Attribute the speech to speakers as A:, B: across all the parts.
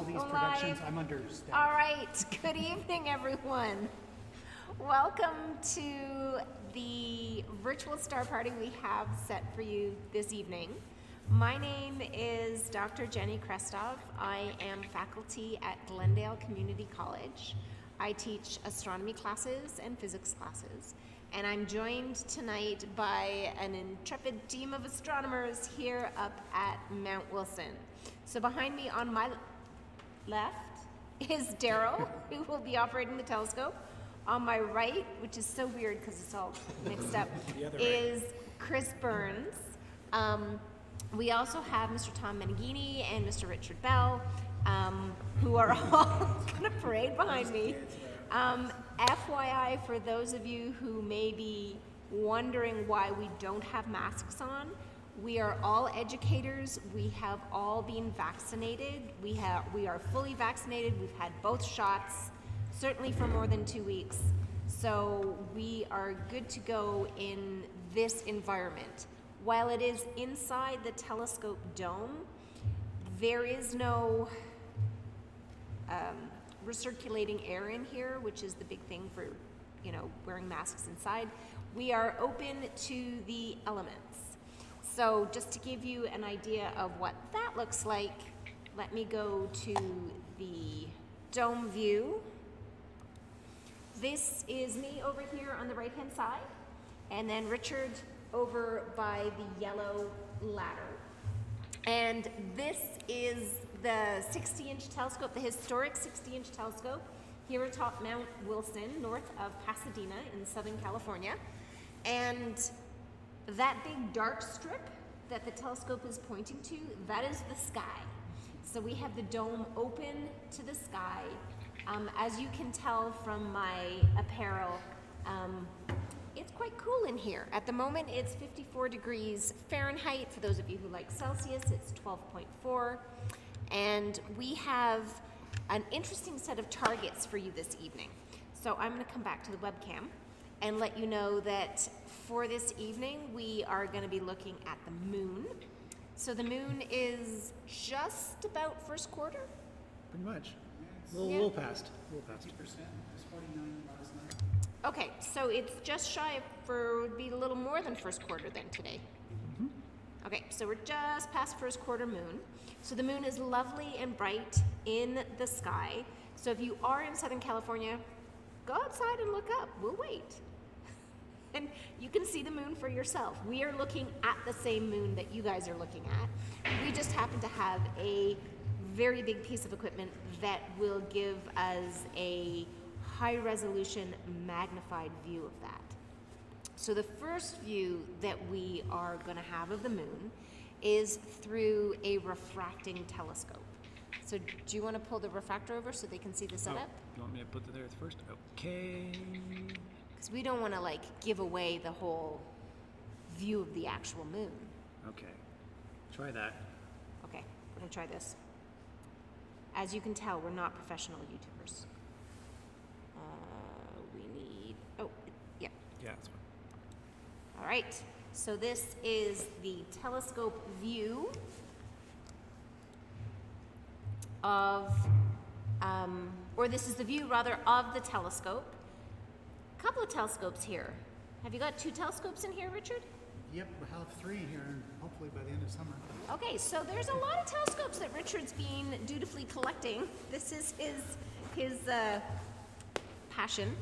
A: all these productions,
B: live.
A: I'm understaffed.
B: All right, good evening, everyone. Welcome to the virtual star party we have set for you this evening. My name is Dr. Jenny Krestow. I am faculty at Glendale Community College. I teach astronomy classes and physics classes. And I'm joined tonight by an intrepid team of astronomers here up at Mount Wilson. So behind me on my left is Daryl, who will be operating the telescope. On my right, which is so weird because it's all mixed up, is Chris Burns. Um, we also have Mr. Tom Meneghini and Mr. Richard Bell, um, who are all going to parade behind me. Um, FYI, for those of you who may be wondering why we don't have masks on, we are all educators. We have all been vaccinated. We have we are fully vaccinated. We've had both shots, certainly for more than two weeks. So we are good to go in this environment. While it is inside the telescope dome, there is no um, recirculating air in here, which is the big thing for, you know, wearing masks inside. We are open to the elements. So just to give you an idea of what that looks like, let me go to the dome view. This is me over here on the right-hand side, and then Richard over by the yellow ladder. And this is the 60-inch telescope, the historic 60-inch telescope here atop Mount Wilson, north of Pasadena in Southern California. And that big dark strip that the telescope is pointing to, that is the sky. So we have the dome open to the sky. Um, as you can tell from my apparel, um, it's quite cool in here. At the moment, it's 54 degrees Fahrenheit. For those of you who like Celsius, it's 12.4. And we have an interesting set of targets for you this evening. So I'm going to come back to the webcam and let you know that for this evening, we are going to be looking at the moon. So the moon is just about first quarter.
A: Pretty much. A little,
B: Yeah.
A: little past, a little past.
B: Okay, so it's just shy of, for, would be a little more than first quarter then today. Mm-hmm. Okay, so we're just past first quarter moon. So the moon is lovely and bright in the sky. So if you are in Southern California, go outside and look up. We'll wait. And you can see the moon for yourself. We are looking at the same moon that you guys are looking at. We just happen to have a very big piece of equipment that will give us a high resolution magnified view of that. So the first view that we are going to have of the moon is through a refracting telescope. So do you want to pull the refractor over so they can see the
C: Oh,
B: setup?
C: you want me to put the there first? Okay.
B: Because we don't want to like give away the whole view of the actual moon.
C: Okay. Try that.
B: Okay, we're gonna try this. As you can tell, we're not professional YouTubers. Uh, we need, oh, yeah,
C: Yeah, that's fine.
B: all right. So this is the telescope view of, um, or this is the view rather of the telescope. Couple of telescopes here. Have you got two telescopes in here, Richard?
A: Yep, we'll have three here, and hopefully by the end of summer.
B: Okay, so there's a lot of telescopes that Richard's been dutifully collecting. This is his his uh, passion,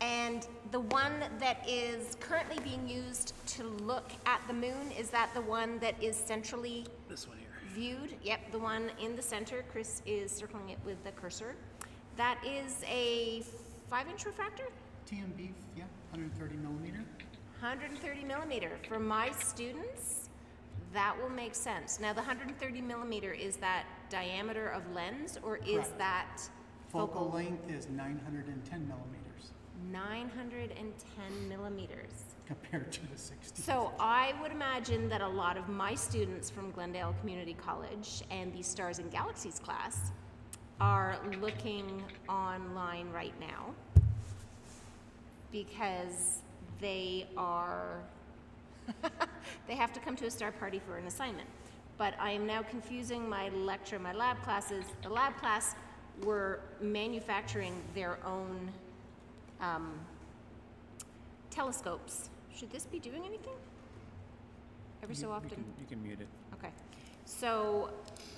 B: and the one that is currently being used to look at the moon is that the one that is centrally
C: This one here.
B: viewed. Yep, the one in the center. Chris is circling it with the cursor. That is a five-inch refractor.
A: TMB, yeah, 130 millimeter.
B: 130 millimeter. For my students, that will make sense. Now, the 130 millimeter, is that diameter of lens or is
A: Correct.
B: that
A: Focal length is 910 millimeters
B: 910 millimeters?
A: compared to the 60.
B: So I would imagine that a lot of my students from Glendale Community College and the Stars and Galaxies class are looking online right now because they are they have to come to a star party for an assignment. but I am now confusing my lecture, my lab classes. The lab class were manufacturing their own um, telescopes. Should this be doing anything? Every so
C: You- you
B: often?
C: can- You can mute it.
B: Okay, so,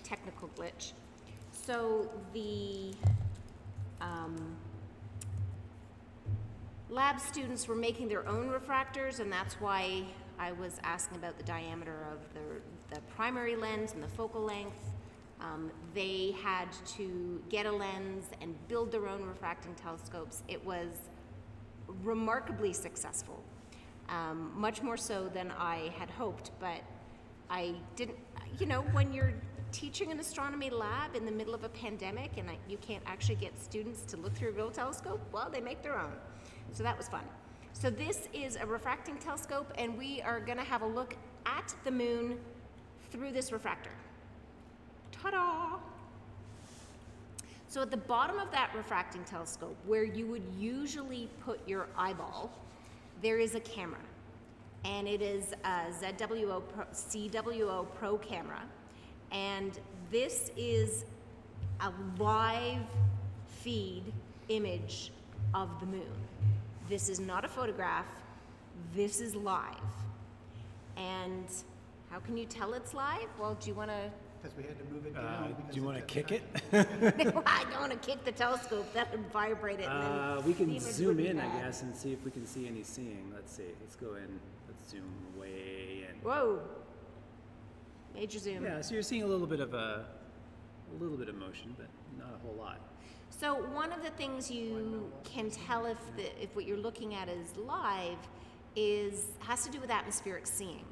B: technical glitch. So the, um, lab students were making their own refractors, and that's why I was asking about the diameter of the, the primary lens and the focal length. Um, they had to get a lens and build their own refracting telescopes. It was remarkably successful, um, much more so than I had hoped. But I didn't, you know, when you're teaching an astronomy lab in the middle of a pandemic and I, you can't actually get students to look through a real telescope, well, they make their own. So that was fun. So this is a refracting telescope, and we are going to have a look at the moon through this refractor. Ta-da! So at the bottom of that refracting telescope, where you would usually put your eyeball, there is a camera. And it is a ZWO Pro, CWO Pro camera. And this is a live feed image of the moon. This is not a photograph, this is live. And how can you tell it's live? Well, do you want to
A: Because we had to move it
C: Uh, do you want to kick it?
B: I don't want to kick the telescope. That would vibrate it. And then
C: Uh, we can zoom
B: would be
C: in, I guess, and see if we can see any seeing. Let's see. Let's go in. Let's zoom way in.
B: Whoa. Major zoom.
C: Yeah, so you're seeing a little bit of a, a little bit of motion, but not a whole lot.
B: So one of the things you can tell if the, if what you're looking at is live is has to do with atmospheric seeing.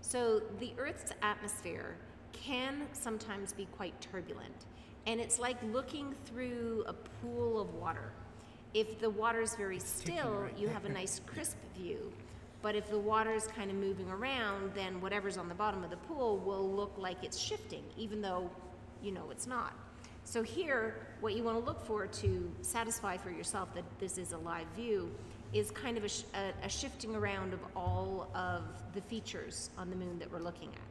B: So the Earth's atmosphere can sometimes be quite turbulent, and it's like looking through a pool of water. If the water is very still, you have a nice crisp view. But if the water is kind of moving around, then whatever's on the bottom of the pool will look like it's shifting, even though you know it's not. So here, what you want to look for to satisfy for yourself that this is a live view is kind of a, a, a shifting around of all of the features on the moon that we're looking at.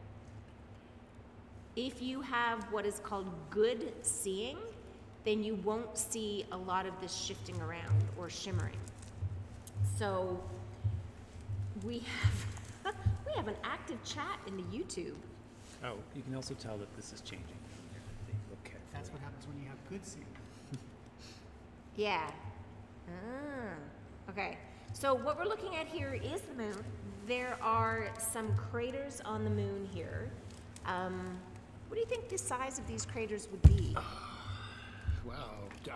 B: If you have what is called good seeing, then you won't see a lot of this shifting around or shimmering. So we have we have an active chat in the YouTube.
C: Oh, you can also tell that this is changing. Look carefully.
A: That's what happens when you have good seeing.
B: Yeah. Ah, okay. So what we're looking at here is the moon. There are some craters on the moon here. Um, what do you think the size of these craters would be?
C: Wow.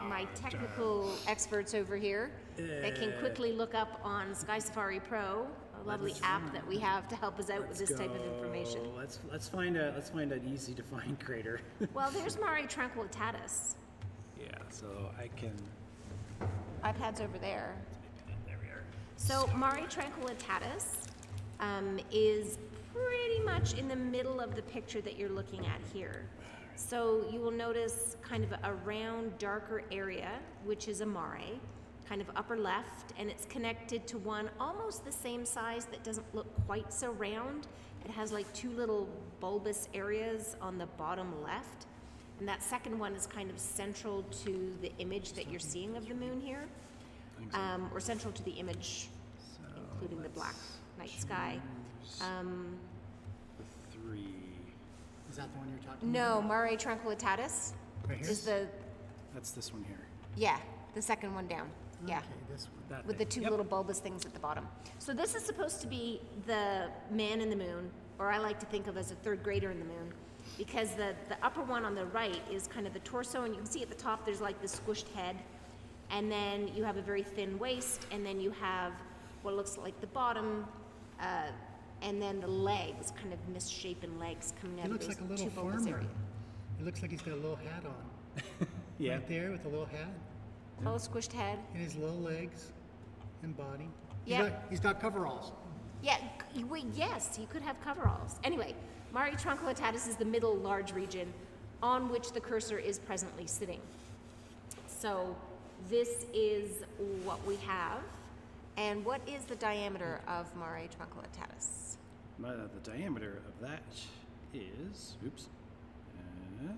B: My technical experts over here that can
C: Uh,
B: quickly look up on Sky Safari Pro, lovely app that we have to help us out with this type of information.
C: Let's let's find a let's find an easy to find crater.
B: Well, there's Mare Tranquillitatis.
C: yeah, so I can.
B: iPad's over there.
C: There we are.
B: So Mare Tranquillitatis um, is pretty much in the middle of the picture that you're looking at here. So you will notice kind of a round, darker area, which is a mare, kind of upper left, and it's connected to one almost the same size that doesn't look quite so round. It has like two little bulbous areas on the bottom left. And that second one is kind of central to the image that you're seeing of the moon here, um, or central to the image
C: So
B: including the black night sky. Um,
C: the three.
A: Is that the one you're talking
B: no,
A: about?
B: Mare Tranquillitatis
A: Right here?
B: is the,
C: That's this one here.
B: yeah, the second one down. Yeah,
A: Okay, this one.
C: That
B: with the
C: thing.
B: two
C: Yep.
B: little bulbous things at the bottom. So this is supposed to be the man in the moon, or I like to think of as a third grader in the moon, because the, the upper one on the right is kind of the torso, and you can see at the top there's like the squished head, and then you have a very thin waist, and then you have what looks like the bottom, uh, and then the legs, kind of misshapen legs coming out
A: He
B: of
A: looks
B: those
A: like a little
B: two bulbous
A: farmer.
B: area.
A: It looks like he's got a little hat on.
C: Yeah.
A: Right there with a little hat
B: Little squished head.
A: and his little legs and body.
B: Yeah.
A: got- He's got coveralls.
B: Yeah, wait, yes, he could have coveralls. Anyway, Mare Tranquillitatis is the middle large region on which the cursor is presently sitting. So this is what we have. And what is the diameter of Mare Tranquillitatis?
C: My, the diameter of that
D: is, oops, uh,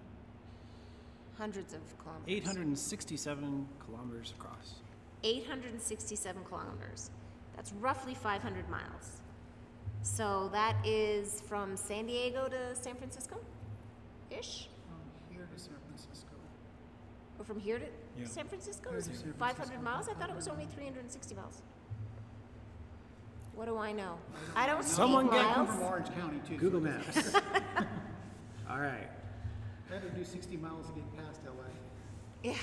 B: Hundreds of kilometers.
D: 867 kilometers across.
B: 867 kilometers. That's roughly 500 miles. So that is from San Diego to San Francisco ish?
A: From here to San Francisco.
B: Or from here to
D: Yeah.
B: San Francisco?
A: Here
B: Is
A: to
B: it
A: San
B: 500
A: Francisco,
B: miles? I thought it was only 360 miles. What do I know? I don't speak
D: Someone get-
A: I'm
B: miles.
A: from Orange County too.
C: Google
A: it
C: Maps. All right.
A: I had to do sixty miles to get past LA.
B: Yeah.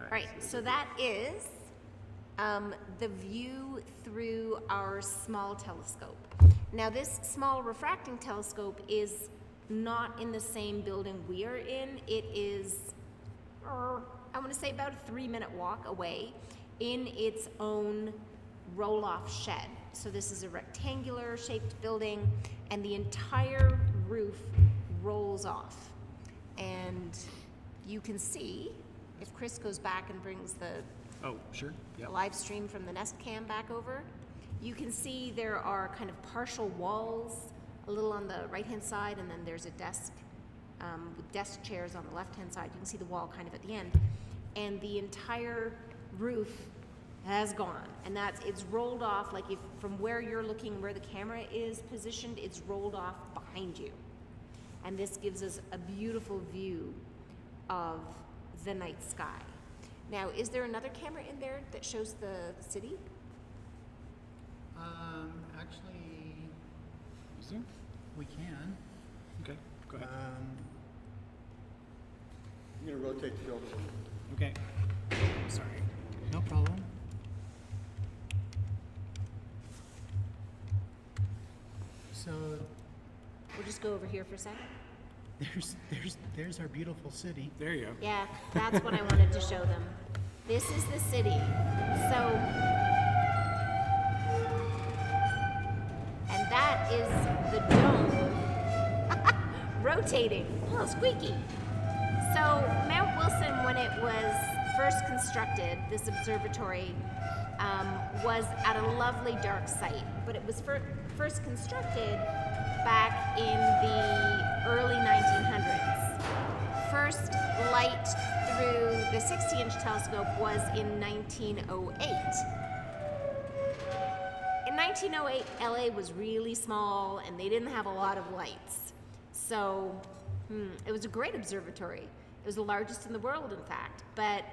B: All right, so that is um, the view through our small telescope. Now, this small refracting telescope is not in the same building we are in. It is, uh, I want to say, about a three minute walk away in its own roll off shed. So, this is a rectangular shaped building, and the entire roof rolls off. And you can see, if Chris goes back and brings the
D: Oh, sure. Yep.
B: live stream from the Nest Cam back over, you can see there are kind of partial walls a little on the right hand side, and then there's a desk um, with desk chairs on the left hand side. You can see the wall kind of at the end. And the entire roof has gone. And that's it's rolled off like if from where you're looking where the camera is positioned, it's rolled off behind you. And this gives us a beautiful view of the night sky. Now, is there another camera in there that shows the city?
A: Um, actually,
D: Is there?
A: we can.
D: Okay, go ahead.
A: Um,
E: I'm gonna rotate the building.
D: Okay. Sorry.
A: no problem. So
B: We'll just go over here for a second.
A: there's there's there's our beautiful city.
D: There you go.
B: Yeah, that's what I wanted to show them. This is the city. So, and that is the dome rotating. Oh, squeaky. So, Mount Wilson, when it was first constructed, this observatory um, was at a lovely dark site, but it was fir- first constructed back in the early 1900s. First light through the 60 inch telescope was in 1908. In 1908, LA was really small and they didn't have a lot of lights. So, hmm, it was a great observatory. It was the largest in the world, in fact. But,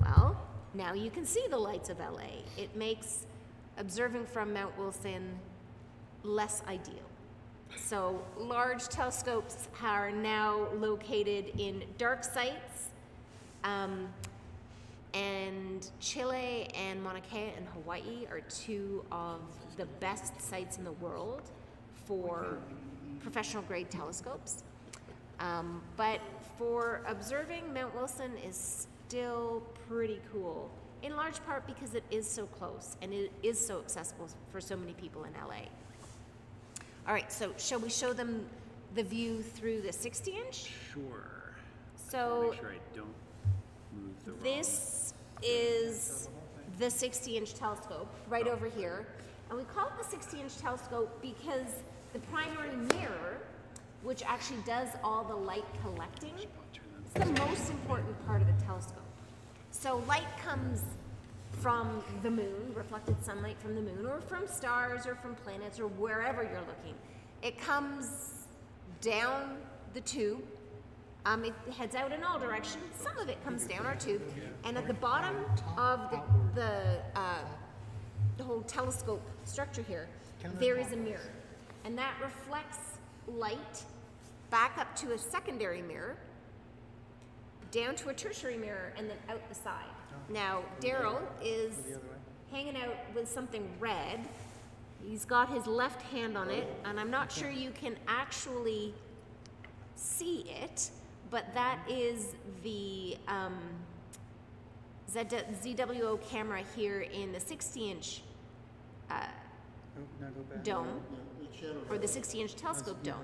B: well, now you can see the lights of LA. It makes observing from Mount Wilson less ideal. So, large telescopes are now located in dark sites. Um, and Chile and Mauna Kea and Hawaii are two of the best sites in the world for professional grade telescopes. Um, but for observing Mount Wilson is still pretty cool, in large part because it is so close and it is so accessible for so many people in LA. All right, so shall we show them the view through the 60 inch?
C: Sure.
B: So
C: Make sure I don't move the wrong.
B: this is the 60 inch telescope right oh. over here. And we call it the 60 inch telescope because the primary mirror, which actually does all the light collecting, is the most important part of the telescope. So light comes from the moon, reflected sunlight from the moon, or from stars, or from planets, or wherever you're looking. It comes down the tube. Um, it heads out in all directions. Some of it comes down our tube, and at the bottom of the the, uh, the whole telescope structure here, there is a mirror, and that reflects light back up to a secondary mirror, down to a tertiary mirror, and then out the side. Now, Daryl is hanging out with something red. He's got his left hand on it, and I'm not sure you can actually see it, but that is the um, ZWO camera here in the 60 inch
A: back.
B: dome, or the 60 inch telescope dome.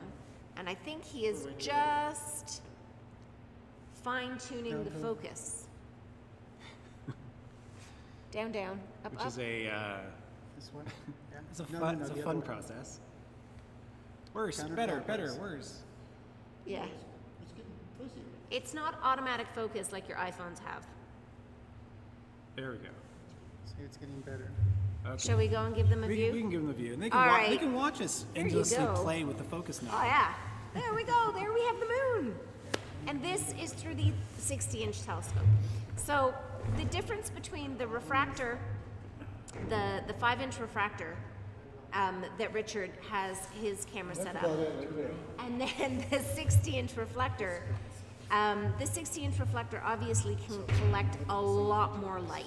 B: And I think he is just fine tuning the focus. Down, down, up,
C: Which
B: up.
C: is a, uh,
A: This one? Yeah.
C: it's a
A: No,
C: fun,
A: no, no,
C: it's
A: the
C: a
A: other
C: fun
A: one.
C: process.
A: Worse, better, better, worse.
B: Yeah.
F: It's getting fuzzy.
B: It's not automatic focus like your iPhones have.
A: There we go.
G: See, it's getting better.
A: Okay.
B: Shall we go and give them a
A: We,
B: view?
A: we can give them a view, and they can,
B: All
A: wa- they
B: right.
A: can watch us
B: There you
A: endlessly
B: go.
A: play with the focus knob.
B: Oh yeah, there we go. There we have the moon. And this is through the 60-inch telescope. So the difference between the refractor, the the five-inch refractor um, that Richard has his camera set up,
F: About it right there.
B: and then the 60-inch reflector. Um, the 60-inch reflector obviously can collect a lot more light,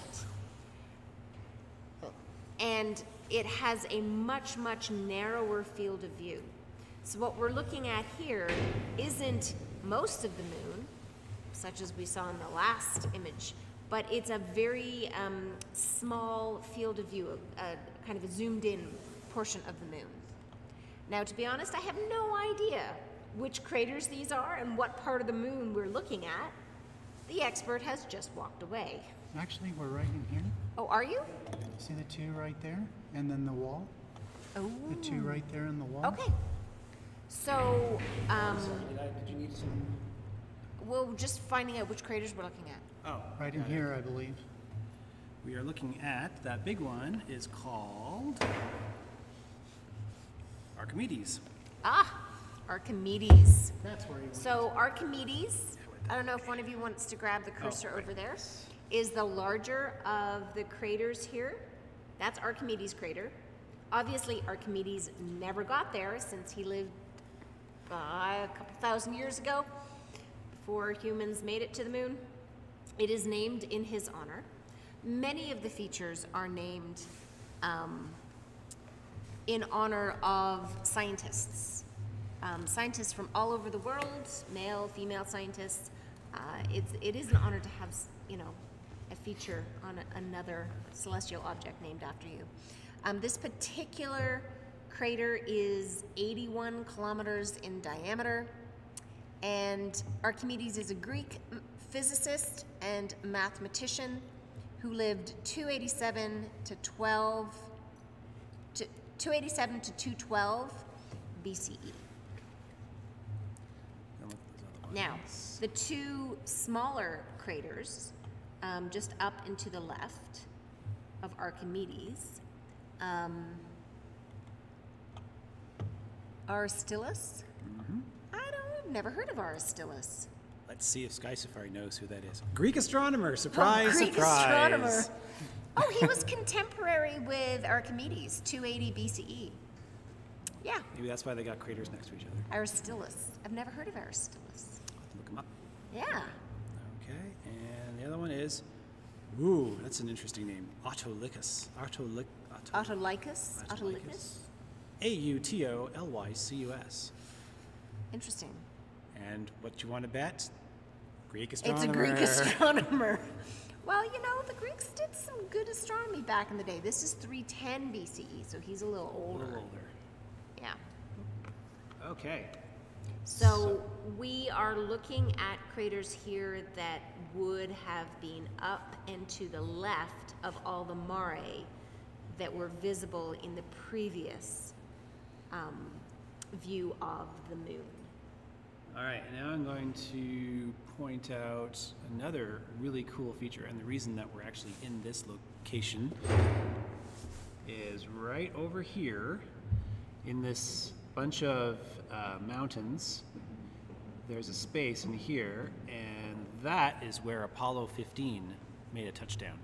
B: and it has a much much narrower field of view. So what we're looking at here isn't most of the moon, such as we saw in the last image, but it's a very um, small field of view, a, a kind of a zoomed in portion of the moon. Now, to be honest, I have no idea which craters these are and what part of the moon we're looking at. The expert has just walked away.
G: Actually, we're right in here.
B: Oh, are you?
G: See the two right there? And then the wall?
B: Oh.
G: The two right there in the wall?
B: Okay. So, um,
A: Did you need some?
B: we're just finding out which craters we're looking at.
A: Oh,
G: Right in
A: got it.
G: here, I believe.
A: We are looking at that big one is called Archimedes.
B: Ah, Archimedes.
G: That's where he went.
B: So Archimedes, I don't know if one of you wants to grab the cursor over there, is the larger of the craters here. That's Archimedes crater. Obviously, Archimedes never got there since he lived uh, a couple thousand years ago, before humans made it to the moon. It is named in his honor. Many of the features are named um, in honor of scientists. Um, scientists from all over the world, male, female scientists. Uh, it's, it is an honor to have, you know, a feature on a, another celestial object named after you. Um, this particular crater is 81 kilometers in diameter, and Archimedes is a Greek physicist and mathematician who lived 287 to 12 to 287 to 212 BCE.
A: Then look at those other
B: Now, the two smaller craters, um, just up and to the left of Archimedes, um, Aristillus. I don't, I've never heard of Aristillus.
A: Let's see if Sky Safari knows who that is. Greek astronomer. Oh, surprise!
B: Oh, Greek
A: surprise!
B: astronomer. Oh, he was contemporary with Archimedes, 280 BCE. Yeah,
A: Maybe that's why they got craters next to each other.
B: Aristillus. I've never heard of Aristillus.
A: Look him up.
B: Yeah.
A: Okay, and the other one is, ooh, that's an interesting name. Autolycus. Autolyc.
B: Autolycus. Autolycus.
A: A U T O L Y C U S.
B: Interesting.
A: And what you want to bet? Greek astronomer.
B: It's a Greek astronomer. well, you know, the Greeks did some good astronomy back in the day. This is 310 BCE, so he's a little older.
A: A little older.
B: Yeah.
A: Okay.
B: So we are looking at craters here that would have been up and to the left of all the mare that were visible in the previous um, view of the moon.
A: All right, and now I'm going to point out another really cool feature, and the reason that we're actually in this location is right over here in this bunch of uh, mountains. There's a space in here, and that is where Apollo 15 made a touchdown.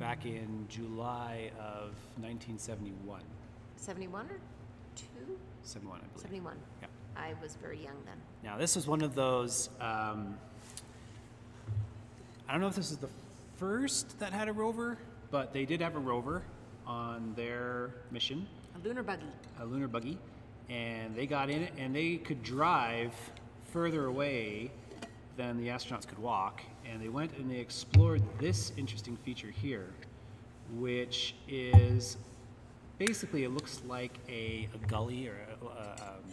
A: Back in July of 1971.
B: 71 or 2?
A: 71, I believe.
B: 71.
A: Yeah.
B: I was very young then.
A: Now, this was one of those. Um, I don't know if this is the first that had a rover, but they did have a rover on their mission,
B: A lunar buggy.
A: a lunar buggy, and they got in it and they could drive further away than the astronauts could walk. And they went and they explored this interesting feature here, which is basically it looks like a, a gully or a, a, um,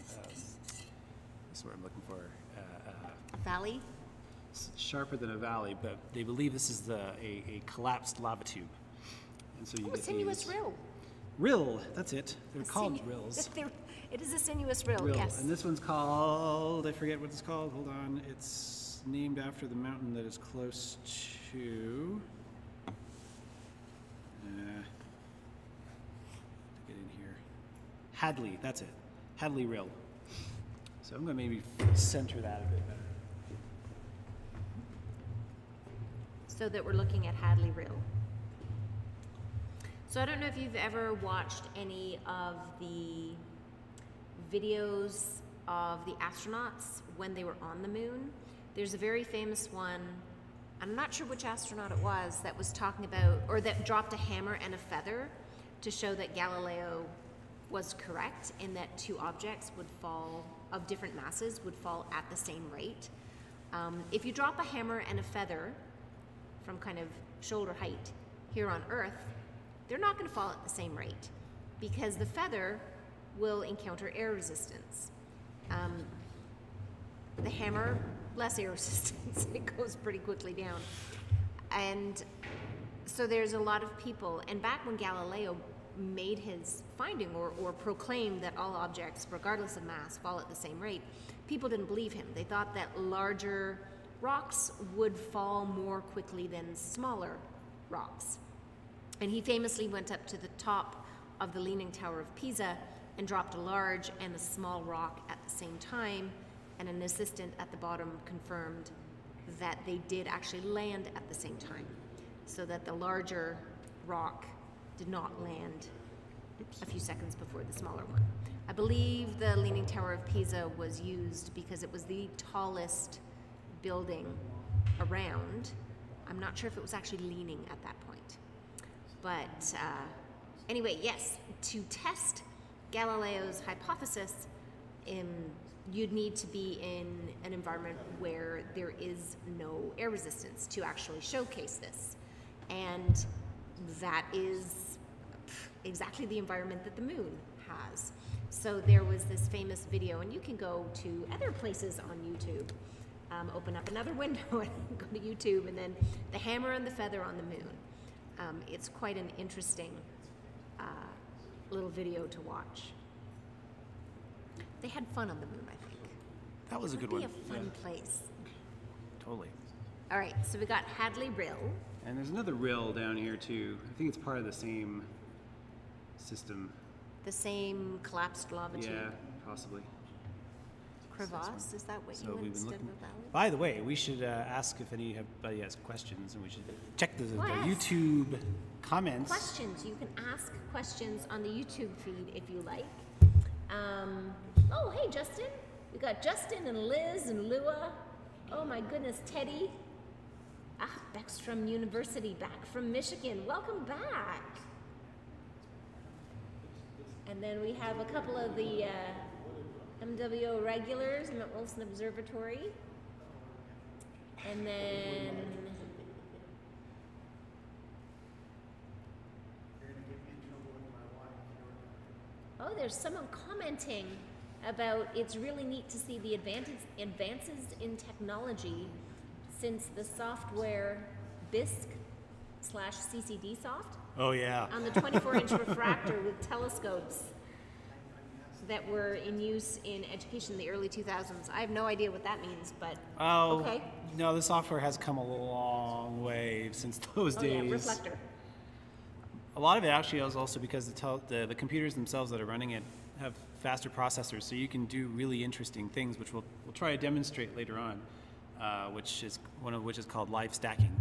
A: the word I'm looking for? Uh, uh,
B: Valley?
A: sharper than a valley, but they believe this is the a, a collapsed lava tube. And so you
B: Oh, a sinuous
A: these-
B: rill.
A: Rill, that's it. They're
B: A
A: called rills.
B: It is a sinuous rill,
A: Rill.
B: yes.
A: And this one's called, I forget what it's called, hold on. It's named after the mountain that is close to. Uh, to get in here. Hadley, that's it. Hadley Rill. So I'm going to maybe center that a bit better.
B: so that we're looking at Hadley Rill. So I don't know if you've ever watched any of the videos of the astronauts when they were on the moon. There's a very famous one. I'm not sure which astronaut it was that was talking about, or that dropped a hammer and a feather to show that Galileo was correct in that two objects would fall, of different masses, would fall at the same rate. Um, if you drop a hammer and a feather from kind of shoulder height here on Earth, they're not going to fall at the same rate because the feather will encounter air resistance. Um, the hammer, less air resistance, it goes pretty quickly down. And so there's a lot of people, and back when Galileo made his finding or, or proclaimed that all objects, regardless of mass, fall at the same rate, people didn't believe him. They thought that larger rocks would fall more quickly than smaller rocks. And he famously went up to the top of the Leaning Tower of Pisa and dropped a large and a small rock at the same time. And an assistant at the bottom confirmed that they did actually land at the same time, so that the larger rock did not land a few seconds before the smaller one. I believe the Leaning Tower of Pisa was used because it was the tallest building around. I'm not sure if it was actually leaning at that point. But uh, anyway, yes, to test Galileo's hypothesis, um, you'd need to be in an environment where there is no air resistance to actually showcase this. And that is exactly the environment that the moon has. So there was this famous video, and you can go to other places on YouTube. Um, open up another window and go to YouTube, and then the hammer and the feather on the moon. Um, it's quite an interesting uh, little video to watch. They had fun on the moon, I think.
A: That was a good
B: would
A: one.
B: be a fun place.
A: Totally.
B: All right, so we got Hadley Rill.
A: And there's another rill down here too. I think it's part of the same system.
B: The same collapsed lava tube.
A: Yeah, possibly.
B: Crevasse, is that what
A: So
B: you
A: we've
B: instead
A: looking.
B: of valley?
A: By the way, we should uh, ask if anybody has questions, and we should check the, the YouTube comments.
B: Questions. You can ask questions on the YouTube feed if you like. Um, oh, hey, Justin. We got Justin and Liz and Lua. Oh, my goodness, Teddy. Ah, Beckstrom University, back from Michigan. Welcome back. And then we have a couple of the uh, MWO regulars, Mount Wilson Observatory. And then Oh, there's someone commenting about it's really neat to see the advances advances in technology since the software Bisque slash CCD soft
A: Oh yeah.
B: on the 24 inch refractor with telescopes that were in use in education in the early 2000s. I have no idea what that means, but
A: Oh
B: okay.
A: no, the software has come a long way since those
B: Oh
A: days.
B: yeah, reflector.
A: A lot of it actually is also because the, tel- the the computers themselves that are running it have faster processors, so you can do really interesting things, which we'll we'll try to demonstrate later on, uh, which is one of which is called live stacking,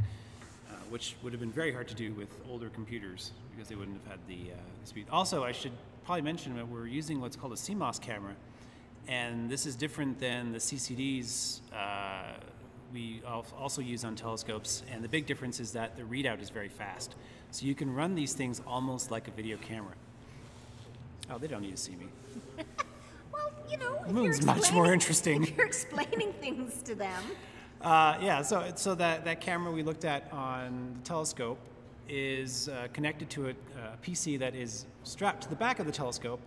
A: which would have been very hard to do with older computers because they wouldn't have had the, uh, the speed. Also, I should probably mention that we're using what's called a CMOS camera, and this is different than the CCDs. Uh, we also use on telescopes, and the big difference is that the readout is very fast. So you can run these things almost like a video camera. Oh, they don't need to see me.
B: Well, you know, if
A: moon's much more interesting.
B: If you're explaining things to them,
A: Uh, yeah, so so that, that camera we looked at on the telescope is uh, connected to a, a PC that is strapped to the back of the telescope,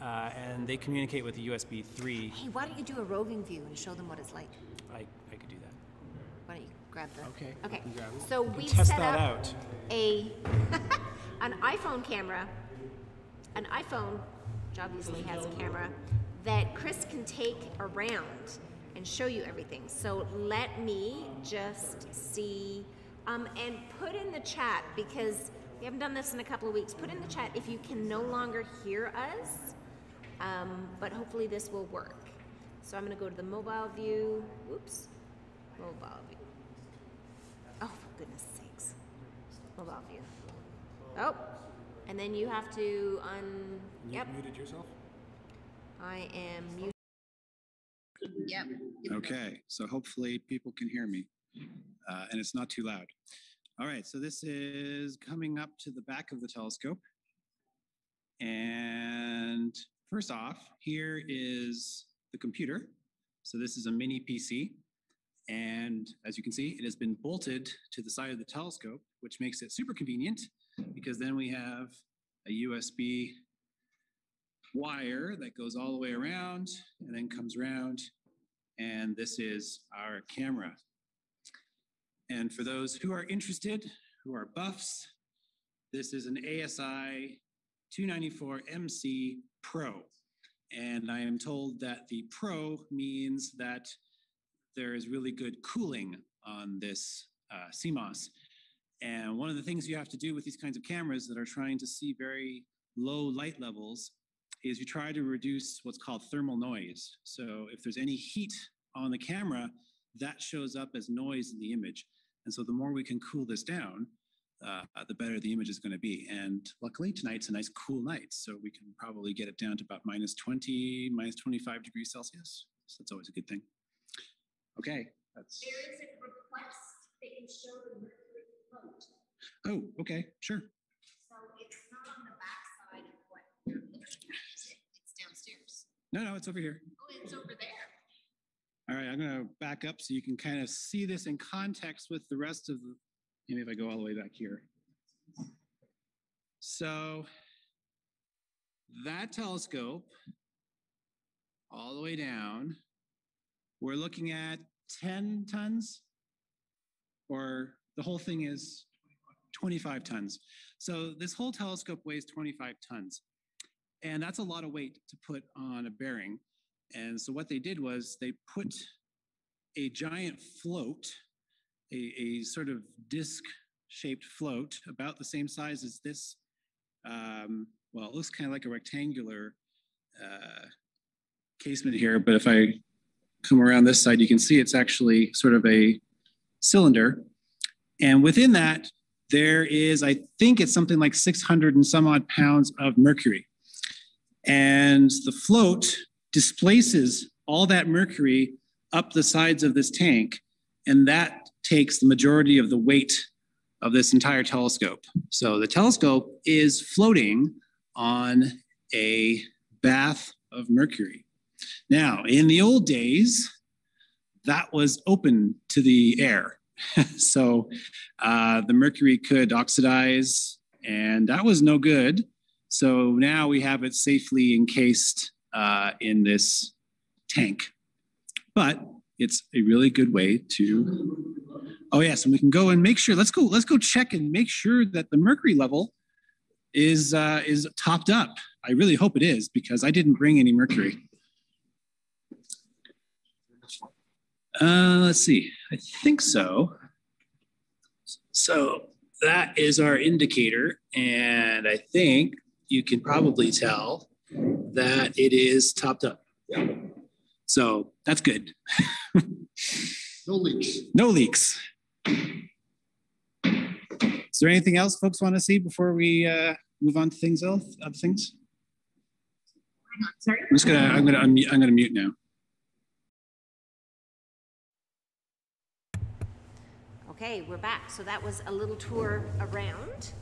A: uh, and they communicate with a USB 3.
B: hey, why don't you do a roving view and show them what it's like?
A: I, I could do that.
B: Why don't you grab the?
A: Okay,
B: Okay. So
A: We test
B: set
A: that
B: up
A: out.
B: a an iPhone camera, an iPhone which obviously has a camera, that Chris can take around and show you everything. So let me just see, um, and put in the chat because we haven't done this in a couple of weeks. Put in the chat if you can no longer hear us, um, but hopefully this will work. So I'm going to go to the mobile view. Whoops, mobile view. Oh, for goodness sakes, mobile view. Oh, and then you have to un. Yep,
H: muted yourself?
B: I am muted. Yep.
A: Okay, so hopefully people can hear me uh, and it's not too loud. All right, so this is coming up to the back of the telescope. And first off, here is the computer. So this is a mini PC. And as you can see, it has been bolted to the side of the telescope, which makes it super convenient because then we have a USB wire that goes all the way around and then comes around. And this is our camera. And for those who are interested, who are buffs, this is an ASI 294 MC Pro. And I am told that the Pro means that there is really good cooling on this uh, CMOS. And one of the things you have to do with these kinds of cameras that are trying to see very low light levels is you try to reduce what's called thermal noise. So if there's any heat on the camera, that shows up as noise in the image. And so the more we can cool this down, uh, the better the image is going to be. And luckily tonight's a nice cool night, so we can probably get it down to about minus 20, minus 25 degrees Celsius. So that's always a good thing. Okay, that's.
B: There is a request that you show the mercury float.
A: Oh, okay, sure.
B: So it's not on the backside of what you're looking at, is it? It's downstairs.
A: No, no, it's over here.
B: Oh, it's over there.
A: All right, I'm going to back up so you can kind of see this in context with the rest of the, maybe if I go all the way back here. So that telescope, all the way down, we're looking at 10 tons, or the whole thing is 25 tons. So this whole telescope weighs 25 tons. And that's a lot of weight to put on a bearing. And so what they did was they put a giant float, a, a sort of disc shaped float about the same size as this. Um, well, it looks kind of like a rectangular uh, casement here, but if I come around this side, you can see it's actually sort of a cylinder. And within that, there is, I think it's something like 600 and some odd pounds of mercury. And the float displaces all that mercury up the sides of this tank, and that takes the majority of the weight of this entire telescope. So the telescope is floating on a bath of mercury. Now, in the old days, that was open to the air. so uh, the mercury could oxidize, and that was no good. So now we have it safely encased uh, in this tank. But it's a really good way to. Oh yes, and we can go and make sure. Let's go. Let's go check and make sure that the mercury level is uh, is topped up. I really hope it is because I didn't bring any mercury. Uh, let's see. I think so. So that is our indicator, and I think you can probably tell that it is topped up. Yeah. So that's good.
I: No leaks.
A: No leaks. Is there anything else folks want to see before we uh, move on to things else? Other things?
B: Sorry?
A: I'm just gonna. I'm gonna. Unmute, I'm gonna mute now.
B: Okay, we're back. So that was a little tour around.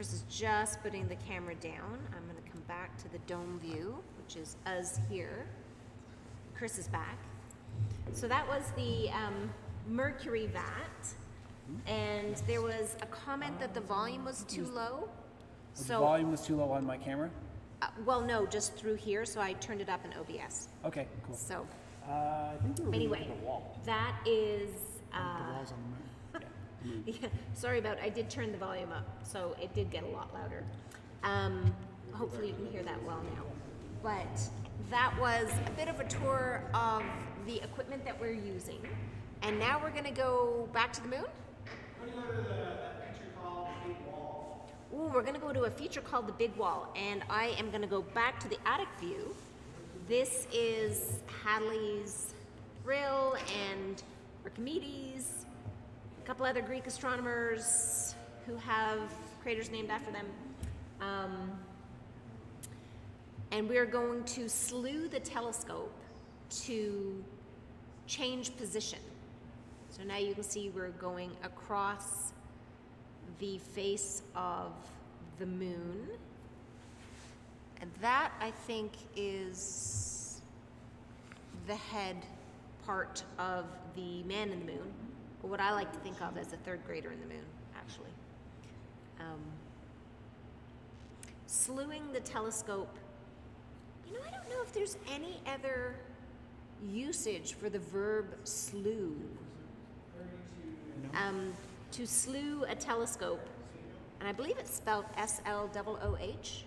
B: And Chris is just putting the camera down. I'm going to come back to the dome view, which is us here. Chris is back. So that was the um, mercury vat. And there was a comment that the volume was too low.
H: The
B: So,
H: volume was too low on my camera?
B: uh, well, no, just through here. So I turned it up in OBS.
H: Okay, cool.
B: So
H: Uh, I think we were looking
B: anyway,
H: at the wall.
B: that is.
G: The
B: Uh,
G: walls on the moon.
B: Yeah, sorry about, I did turn the volume up, so it did get a lot louder. Um, hopefully you can hear that well now. But that was a bit of a tour of the equipment that we're using. And now we're gonna go back to the moon? Ooh, we're gonna go to a feature called the Big Wall, and I am gonna go back to the attic view. This is Hadley's Rill and Archimedes, couple other Greek astronomers who have craters named after them. Um, and we're going to slew the telescope to change position. So now you can see we're going across the face of the moon. And that, I think, is the head part of the man in the moon, what I like to think of as a third grader in the moon, actually. Um, slewing the telescope, you know, I don't know if there's any other usage for the verb slew. Um, to slew a telescope, and I believe it's spelled S L O O H.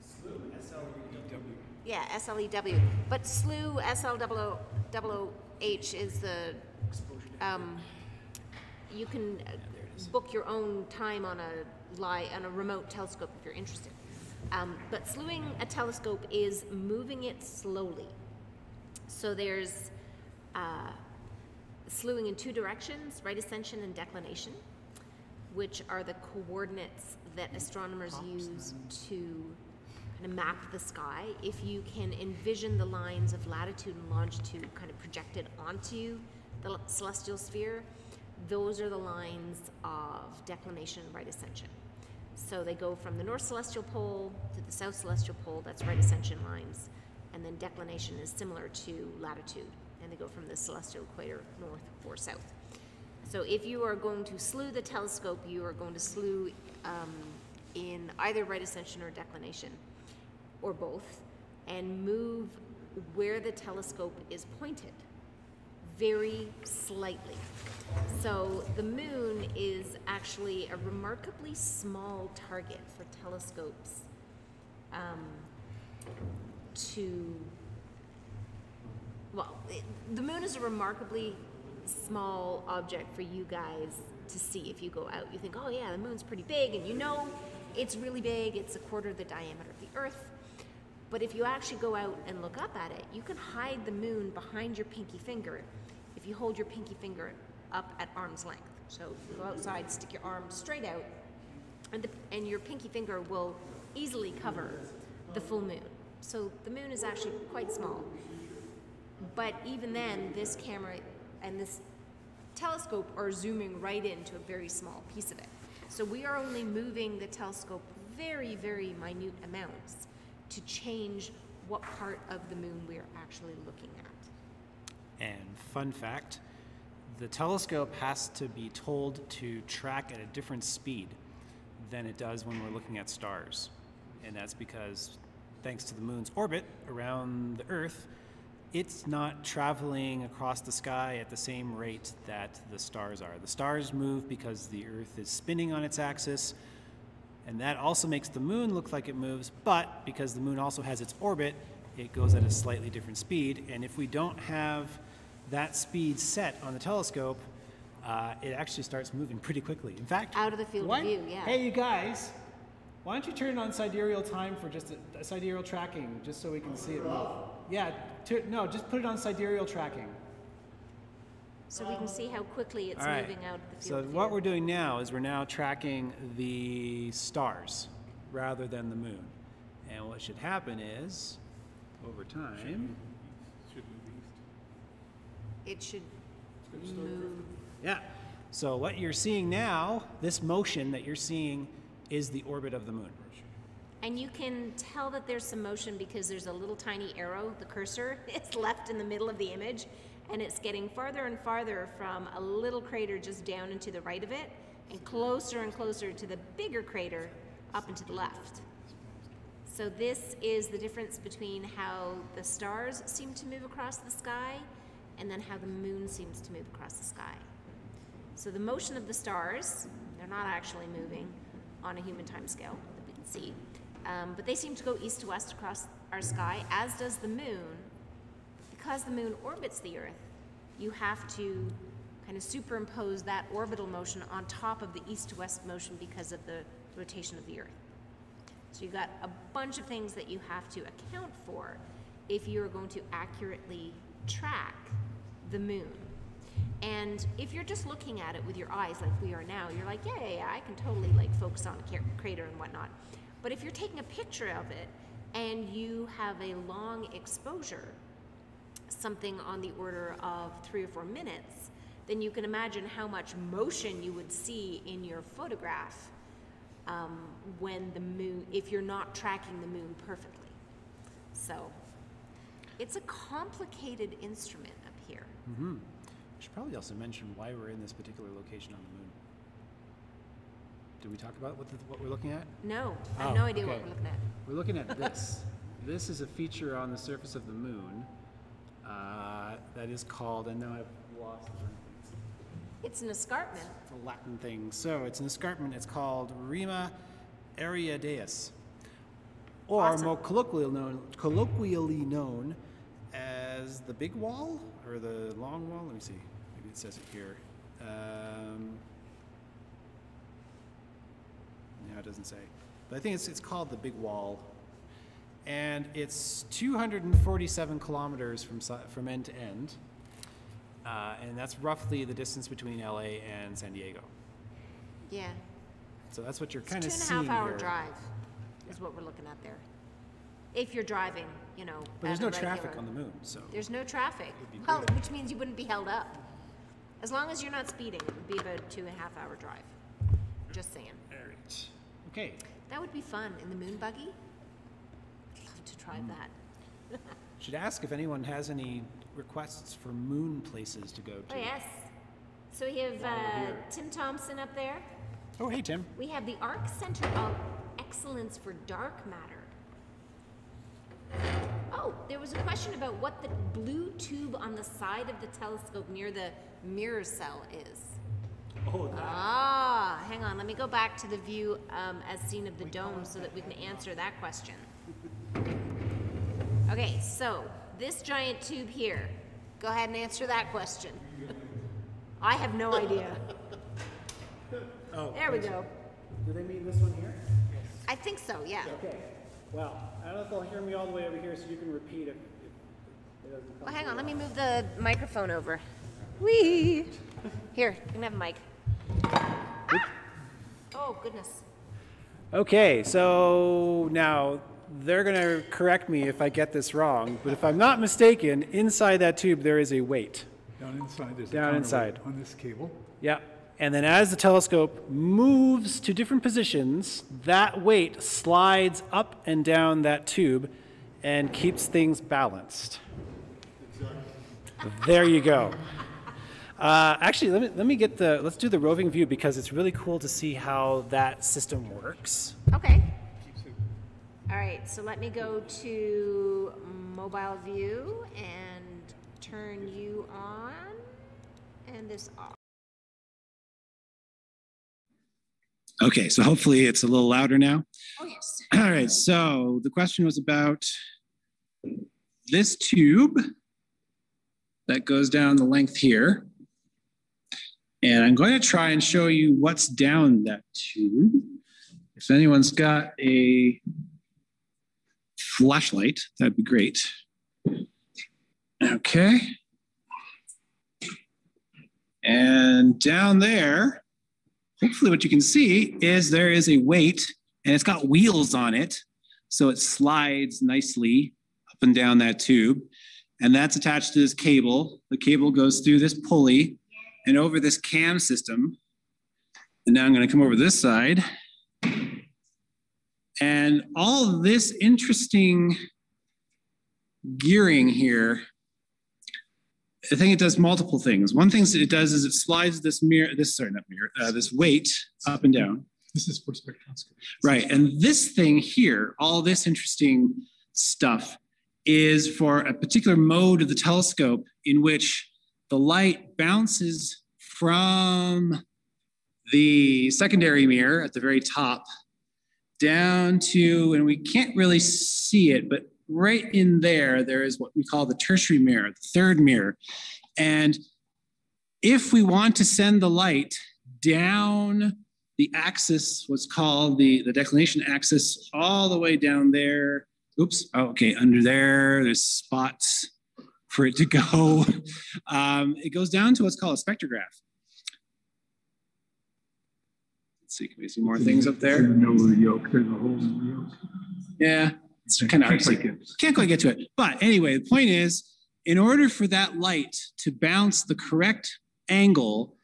B: Slew, S L E W. Yeah, S L E W. But slew S L O O H is the um, you can book your own time on a li on a remote telescope if you're interested. Um, but slewing a telescope is moving it slowly. So there's uh, slewing in two directions, right ascension and declination, which are the coordinates that astronomers use to kind of map the sky. If you can envision the lines of latitude and longitude kind of projected onto the celestial sphere, those are the lines of declination right ascension. So they go from the north celestial pole to the south celestial pole, that's right ascension lines, and then declination is similar to latitude, and they go from the celestial equator north or south. So if you are going to slew the telescope, you are going to slew um, in either right ascension or declination, or both, and move where the telescope is pointed very slightly. So the moon is actually a remarkably small target for telescopes um, to, well, it, the moon is a remarkably small object for you guys to see if you go out. You think, oh yeah, the moon's pretty big, and you know it's really big, it's a quarter of the diameter of the Earth. But if you actually go out and look up at it, you can hide the moon behind your pinky finger if you hold your pinky finger up at arm's length. So go outside, stick your arm straight out, and, the, and your pinky finger will easily cover the full moon. So the moon is actually quite small. But even then, this camera and this telescope are zooming right into a very small piece of it. So we are only moving the telescope very, very minute amounts to change what part of the moon we're actually looking at.
A: And fun fact the telescope has to be told to track at a different speed than it does when we're looking at stars. And that's because, thanks to the moon's orbit around the Earth, it's not traveling across the sky at the same rate that the stars are. The stars move because the Earth is spinning on its axis, and that also makes the moon look like it moves, but because the moon also has its orbit, it goes at a slightly different speed. And if we don't have that speed set on the telescope, uh, it actually starts moving pretty quickly. In fact,
B: Out of the field
A: why-
B: of view, yeah.
A: Hey, you guys, why don't you turn on sidereal time for just a, a sidereal tracking, just so we can see it move? Yeah, tur- no, just put it on sidereal tracking.
B: So we can see how quickly it's
A: All right.
B: moving out of the
A: So
B: field of
A: what we're doing now is we're now tracking the stars rather than the moon. And what should happen is, over time,
B: It should move.
A: yeah. So what you're seeing now, this motion that you're seeing, is the orbit of the moon.
B: And you can tell that there's some motion because there's a little tiny arrow, the cursor it's left in the middle of the image, and it's getting farther and farther from a little crater just down and to the right of it, and closer and closer to the bigger crater up and to the left. So this is the difference between how the stars seem to move across the sky and then how the moon seems to move across the sky. So the motion of the stars, they're not actually moving on a human time scale. That we can see. Um, but they seem to go east to west across our sky, as does the moon. Because the moon orbits the Earth, you have to kind of superimpose that orbital motion on top of the east to west motion because of the rotation of the Earth. So you've got a bunch of things that you have to account for if you're going to accurately track the moon. And if you're just looking at it with your eyes like we are now, you're like, yeah, yeah, yeah I can totally like focus on a crater and whatnot. But if you're taking a picture of it and you have a long exposure, something on the order of three or four minutes, then you can imagine how much motion you would see in your photograph um, when the moon, if you're not tracking the moon perfectly. So it's a complicated instrument up here.
A: Mm-hmm. Should probably also mention why we're in this particular location on the moon. Did we talk about what, the, what we're looking at?
B: No, I
A: Oh,
B: have no idea what we're looking at.
A: We're looking at this. this is a feature on the surface of the moon uh, that is called, and now I've lost the
B: It's an escarpment.
A: It's a Latin thing. So it's an escarpment. It's called Rima Ariadaeus, or
B: Awesome.
A: more colloquially known, colloquially known as the Big Wall or the Long Wall. Let me see. Maybe it says it here. Um, no, it doesn't say. But I think it's, it's called the Big Wall. And it's 247 kilometers from, from end to end. Uh, and that's roughly the distance between LA and San Diego.
B: Yeah.
A: So that's what you're kind of
B: and a
A: seeing
B: half hour
A: here.
B: drive is what we're looking at there. If you're driving, you know.
A: But there's
B: at a
A: no traffic on the moon, so
B: There's no traffic, well,
A: good.
B: which means you wouldn't be held up. As long as you're not speeding, it would be about a two and a half hour drive. Just saying.
A: Alright. Okay.
B: That would be fun in the moon buggy. I'd love to
A: Mm.
B: try that.
A: Should ask if anyone has any requests for moon places to go to.
B: Oh, yes. So we have uh, Tim Thompson up there.
A: Oh, hey Tim.
B: We have the ARC Center of Excellence for Dark Matter. Oh, there was a question about what the blue tube on the side of the telescope near the mirror cell is.
A: Oh, that.
B: Ah, hang on. Let me go back to the view um, as seen of the dome so that we can answer that question. Okay, so this giant tube here. Go ahead and answer that question. I have no idea.
A: Oh,
B: There we go.
A: Do they mean this one here?
B: I think so, yeah.
A: Okay. Well, I don't know if they'll hear me all the way over here, so you can repeat if, if it doesn't come.
B: Well, hang on. Let me move the microphone over. Whee! Here, you can have a mic. Ah! Oh, goodness.
A: Okay, so now they're going to correct me if I get this wrong, but if I'm not mistaken, inside that tube there is a weight.
J: Down inside, there's
A: Down
J: counterweight
A: inside.
J: on this cable.
A: Yeah. And then as the telescope moves to different positions, that weight slides up and down that tube and keeps things balanced. There you go. Uh, actually, let me, let me get the, let's do the roving view because it's really cool to see how that system works.
B: Okay. All right, so let me go to mobile view and turn you on and this off.
K: Okay, so hopefully it's a little louder now.
B: Oh, yes.
K: All right, so the question was about this tube that goes down the length here. And I'm going to try and show you what's down that tube. If anyone's got a flashlight, that'd be great. Okay. And down there, hopefully what you can see is there is a weight and it's got wheels on it. So it slides nicely up and down that tube. And that's attached to this cable. The cable goes through this pulley and over this cam system. And now I'm going to come over this side. And all this interesting gearing here, I think it does multiple things. One thing that it does is it slides this mirror, this sorry, not mirror, uh, this weight up and down.
J: This is for spectroscopy.
K: Right. And this thing here, all this interesting stuff is for a particular mode of the telescope in which the light bounces from the secondary mirror at the very top
A: down to, and we can't really see it, but right in there, there is what we call the tertiary mirror, the third mirror. And if we want to send the light down the axis, what's called the, the declination axis, all the way down there. Oops, oh, okay, under there, there's spots for it to go. Um, it goes down to what's called a spectrograph. Let's see, can we see more things up there?
L: No yoke, there's a hole in the yoke.
A: Yeah, kind of hard to see. Can't quite get to it. But anyway, the point is, in order for that light to bounce the correct angle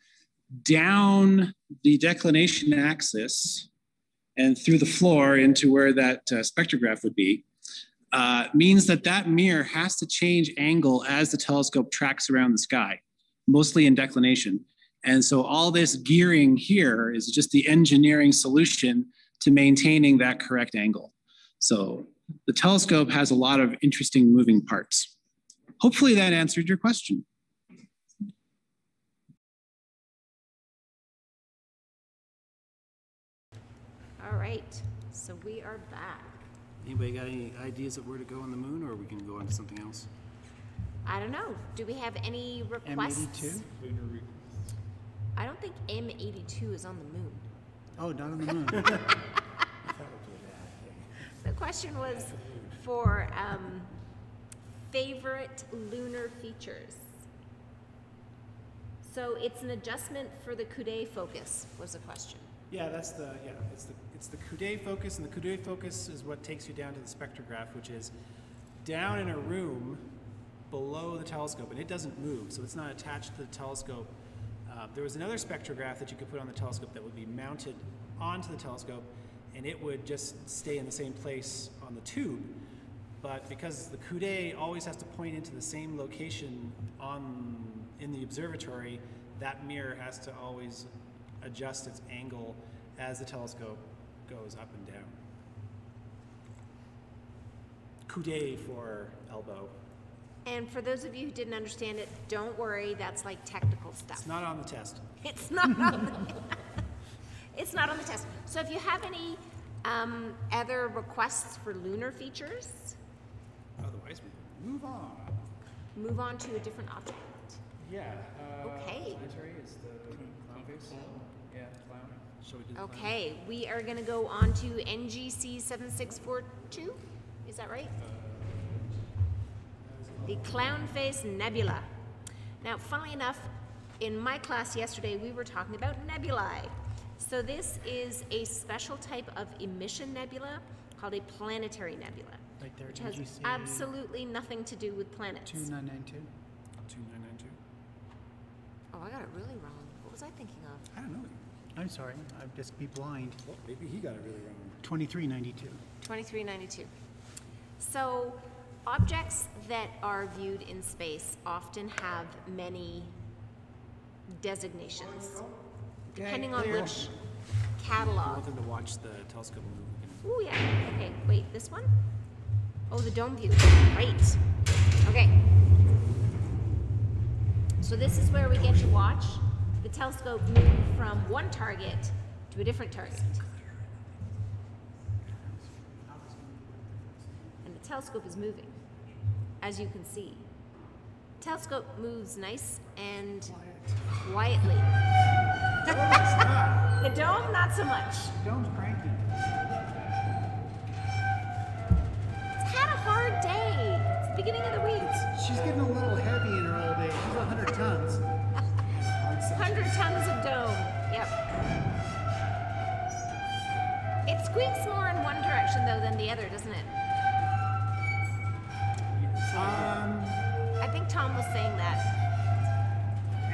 A: down the declination axis and through the floor into where that uh, spectrograph would be, uh, means that that mirror has to change angle as the telescope tracks around the sky, mostly in declination. And so all this gearing here is just the engineering solution to maintaining that correct angle. So the telescope has a lot of interesting moving parts. Hopefully that answered your question.
B: All right, so we are back.
M: Anybody got any ideas of where to go on the moon, or we can go on to something else?
B: I don't know. Do we have any requests?
G: M82?
B: I don't think M82 is on the moon.
G: Oh, not on the moon.
B: The question was for um, favorite lunar features. So it's an adjustment for the Coudé focus was the question.
G: Yeah, that's the, yeah, it's the, it's the Coudé focus, and the Coudé focus is what takes you down to the spectrograph, which is down in a room below the telescope, and it doesn't move, so it's not attached to the telescope. Uh, there was another spectrograph that you could put on the telescope that would be mounted onto the telescope, and it would just stay in the same place on the tube. But because the coude always has to point into the same location on in the observatory, that mirror has to always adjust its angle as the telescope goes up and down. Coude for elbow.
B: And for those of you who didn't understand it, don't worry, that's like technical stuff.
G: It's not on the test.
B: It's not on the, it's not on the test. So if you have any um, other requests for lunar features,
G: Otherwise, we move on.
B: move on to a different object.
G: Yeah. Uh,
B: Okay.
G: Planetary is the clown face. Yeah, clown. So we did clown.
B: Okay, we are gonna go on to NGC 7642, is that right? The Clown Face Nebula. Now, funnily enough, in my class yesterday, we were talking about nebulae. So this is a special type of emission nebula called a planetary nebula,
G: Right there,
B: which has
G: NGC
B: absolutely nothing to do with planets.
G: 2992.
M: 2992.
B: Oh, I got it really wrong. What was I thinking of?
G: I don't know. I'm sorry, I'd just be blind.
N: Well, maybe he got it really wrong.
G: 2392.
B: 2392. So, objects that are viewed in space often have many designations, depending on which catalog.
M: I
B: catalog.
M: want them to watch the telescope move. We can-
B: Ooh, yeah. Okay, wait, this one? Oh, the dome view. Great. Okay. So, this is where we get to watch the telescope move from one target to a different target. And the telescope is moving, as you can see. Telescope moves nice and quietly. the dome, not so much.
G: The Dome's cranky.
B: It's had a hard day. It's the beginning of the week.
G: She's getting a little heavy in her old age. She's 100 tons.
B: 100 tons of dome. Yep. It squeaks more in one direction though than the other, doesn't it?
G: Um,
B: I think Tom was saying that.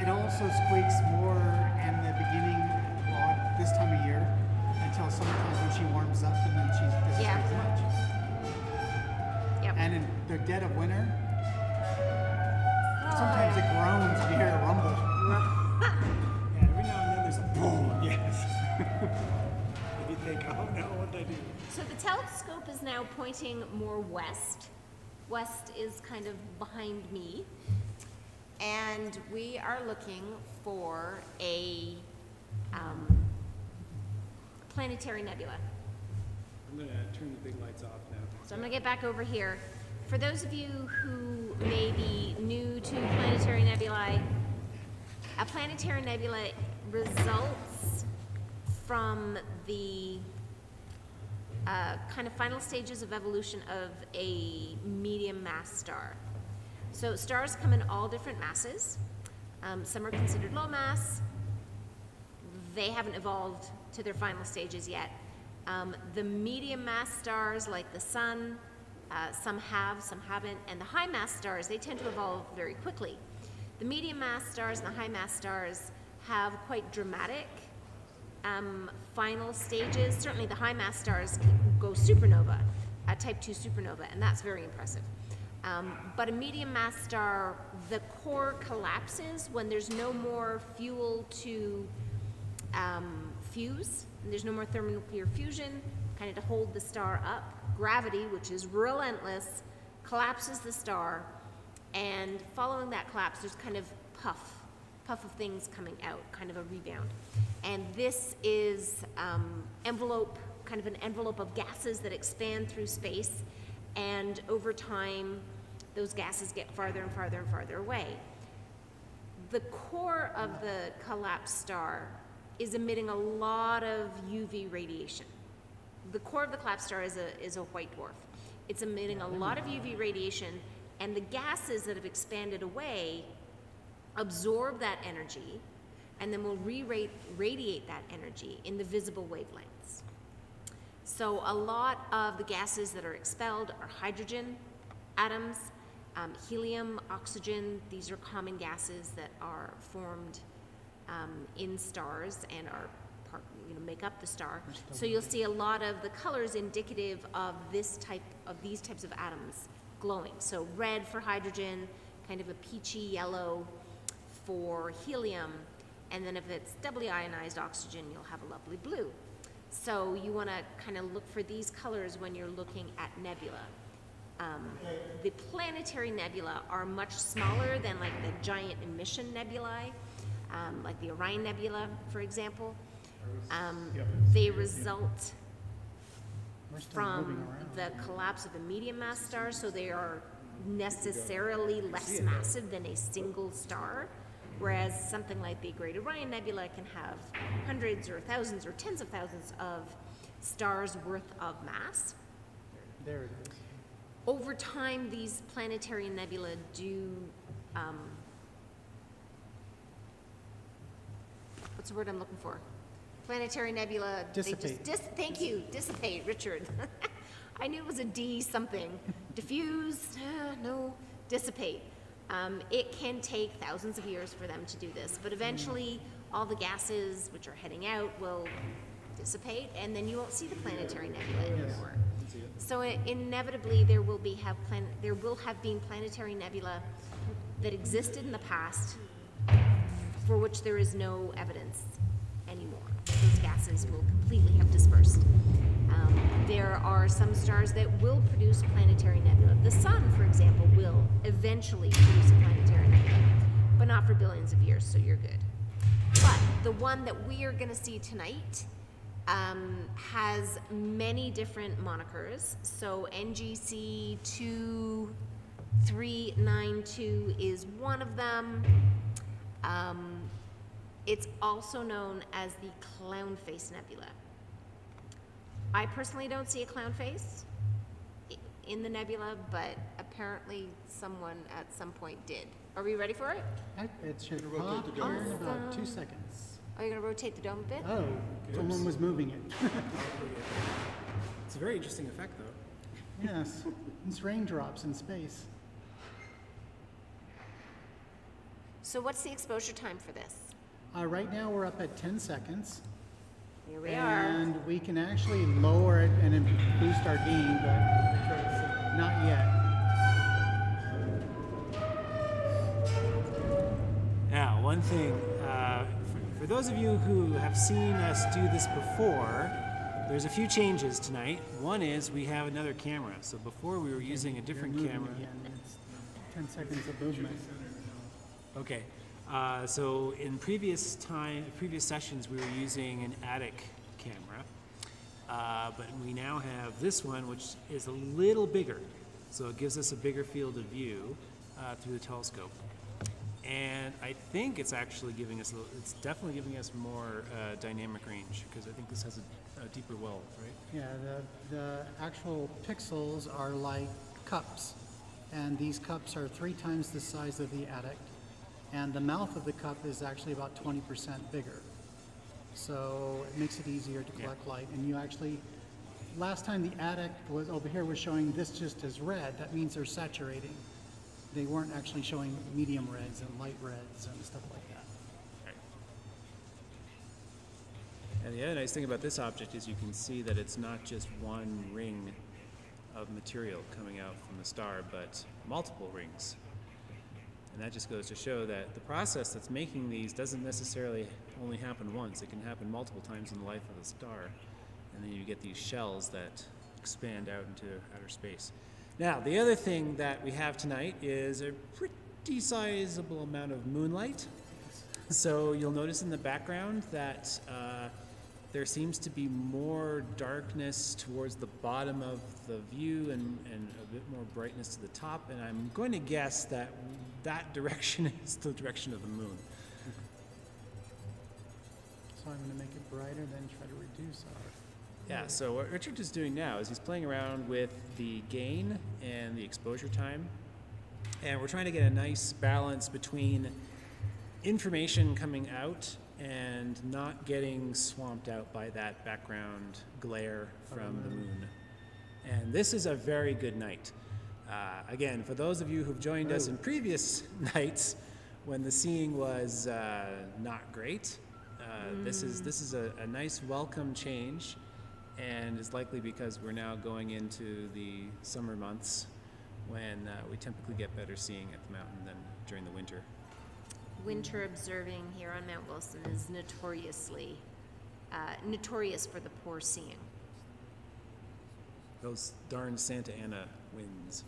G: It also squeaks more in the beginning, well, this time of year, until sometimes when she warms up and then she doesn't
B: Yeah.
G: as much.
B: Yep.
G: And in the dead of winter, oh, sometimes it groans and you hear a rumble. yeah, every now and then there's a boom. Yes. and you think, oh no, what did I do?
B: So the telescope is now pointing more west. West is kind of behind me. And we are looking for a um, planetary nebula.
D: I'm gonna turn the big lights off now.
B: So I'm gonna get back over here. For those of you who may be new to planetary nebulae, a planetary nebula results from the uh, kind of final stages of evolution of a medium mass star. So stars come in all different masses. Um, some are considered low mass. They haven't evolved to their final stages yet. Um, the medium mass stars, like the sun, uh, some have, some haven't, and the high mass stars, they tend to evolve very quickly. The medium mass stars and the high mass stars have quite dramatic um, final stages. Certainly, the high mass stars go supernova, a type 2 supernova, and that's very impressive. Um, but a medium mass star, the core collapses when there's no more fuel to um, fuse, there's no more thermonuclear fusion, kind of to hold the star up. Gravity, which is relentless, collapses the star, and following that collapse, there's kind of puff, puff of things coming out, kind of a rebound. And this is um, envelope, kind of an envelope of gases that expand through space, and over time, those gases get farther and farther and farther away. The core of the collapsed star is emitting a lot of UV radiation. The core of the collapsed star is a, is a white dwarf. It's emitting a lot of UV radiation, and the gases that have expanded away absorb that energy and then will re-radiate that energy in the visible wavelengths. So a lot of the gases that are expelled are hydrogen atoms, um, helium, oxygen. These are common gases that are formed um, in stars and are part, you know, make up the star. So you'll see a lot of the colors indicative of this type of these types of atoms glowing. So red for hydrogen, kind of a peachy yellow for helium, and then if it's doubly ionized oxygen, you'll have a lovely blue. So you want to kind of look for these colors when you're looking at nebula. Um, the planetary nebula are much smaller than like the giant emission nebulae, um, like the Orion Nebula, for example. Um, they result from the collapse of a medium mass star, so they are necessarily less massive than a single star. Whereas something like the Great Orion Nebula can have hundreds or thousands or tens of thousands of stars worth of mass.
A: There it is.
B: Over time, these planetary nebula do, um, what's the word I'm looking for? Planetary nebula. they just
A: Dissipate.
B: dis- thank you, dissipate, Richard. I knew it was a D something. Diffuse, uh, no, dissipate. Um, it can take thousands of years for them to do this, but eventually, all the gases which are heading out will dissipate, and then you won't see the planetary nebula anymore. So inevitably, there will be have plan, there will have been planetary nebula that existed in the past for which there is no evidence anymore. Those gases will completely have dispersed. Um, there are some stars that will produce planetary nebula. The sun, for example, will eventually produce a planetary nebula, but not for billions of years, so you're good. But the one that we are going to see tonight um, has many different monikers. So NGC 2392 is one of them. Um, it's also known as the clown face nebula. I personally don't see a clown face in the nebula, but apparently someone at some point did. Are we ready for it?
G: It should
F: rotate
G: pop
F: the
G: here in about two seconds.
B: Are you gonna rotate the dome a bit?
G: Oh, someone was moving it.
A: It's a very interesting effect, though.
G: Yes, it's raindrops in space.
B: So what's the exposure time for this?
G: Uh, right now, we're up at 10 seconds.
B: Here we are.
G: And we can actually lower it and boost our gain, but not yet.
A: Now, one thing, for, those of you who have seen us do this before, there's a few changes tonight. One is we have another camera. So before we were using a different camera.
G: again. It's 10 seconds of movement.
A: Okay. Uh, so in previous time, previous sessions, we were using an Atik camera. Uh, but we now have this one, which is a little bigger. So it gives us a bigger field of view uh, through the telescope. And I think it's actually giving us, a, it's definitely giving us more uh, dynamic range because I think this has a, a deeper well, right?
G: Yeah, the, the actual pixels are like cups. And these cups are three times the size of the Atik. And the mouth of the cup is actually about 20% bigger. So it makes it easier to collect light. And you actually, last time the Atik was over here was showing this just as red. That means they're saturating. They weren't actually showing medium reds and light reds and stuff like that.
A: And the other nice thing about this object is you can see that it's not just one ring of material coming out from the star, but multiple rings. And that just goes to show that the process that's making these doesn't necessarily only happen once. It can happen multiple times in the life of the star. And then you get these shells that expand out into outer space. Now, the other thing that we have tonight is a pretty sizable amount of moonlight. So you'll notice in the background that uh, there seems to be more darkness towards the bottom of the view and, and a bit more brightness to the top. And I'm going to guess that that direction is the direction of the moon.
G: So I'm going to make it brighter, then try to reduce our.
A: Yeah, so what Richard is doing now is he's playing around with the gain and the exposure time. And we're trying to get a nice balance between information coming out and not getting swamped out by that background glare from the moon. And this is a very good night. Uh, again, for those of you who've joined us in previous nights when the seeing was uh, not great, uh, this is this is a, a nice welcome change, and is likely because we're now going into the summer months when uh, we typically get better seeing at the mountain than during the winter.
B: Winter observing here on Mount Wilson is notoriously uh, notorious for the poor seeing.
A: Those darn Santa Ana winds.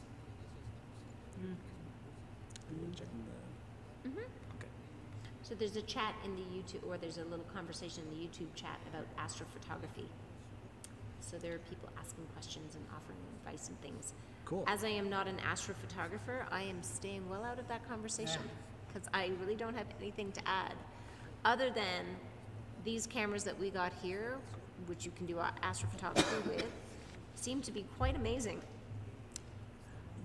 B: Mm.
A: Are you checking the? Okay.
B: So there's a chat in the YouTube, or there's a little conversation in the YouTube chat about astrophotography. So there are people asking questions and offering advice and things.
A: Cool.
B: As I am not an astrophotographer, I am staying well out of that conversation because I really don't have anything to add, other than these cameras that we got here, which you can do astrophotography with, seem to be quite amazing.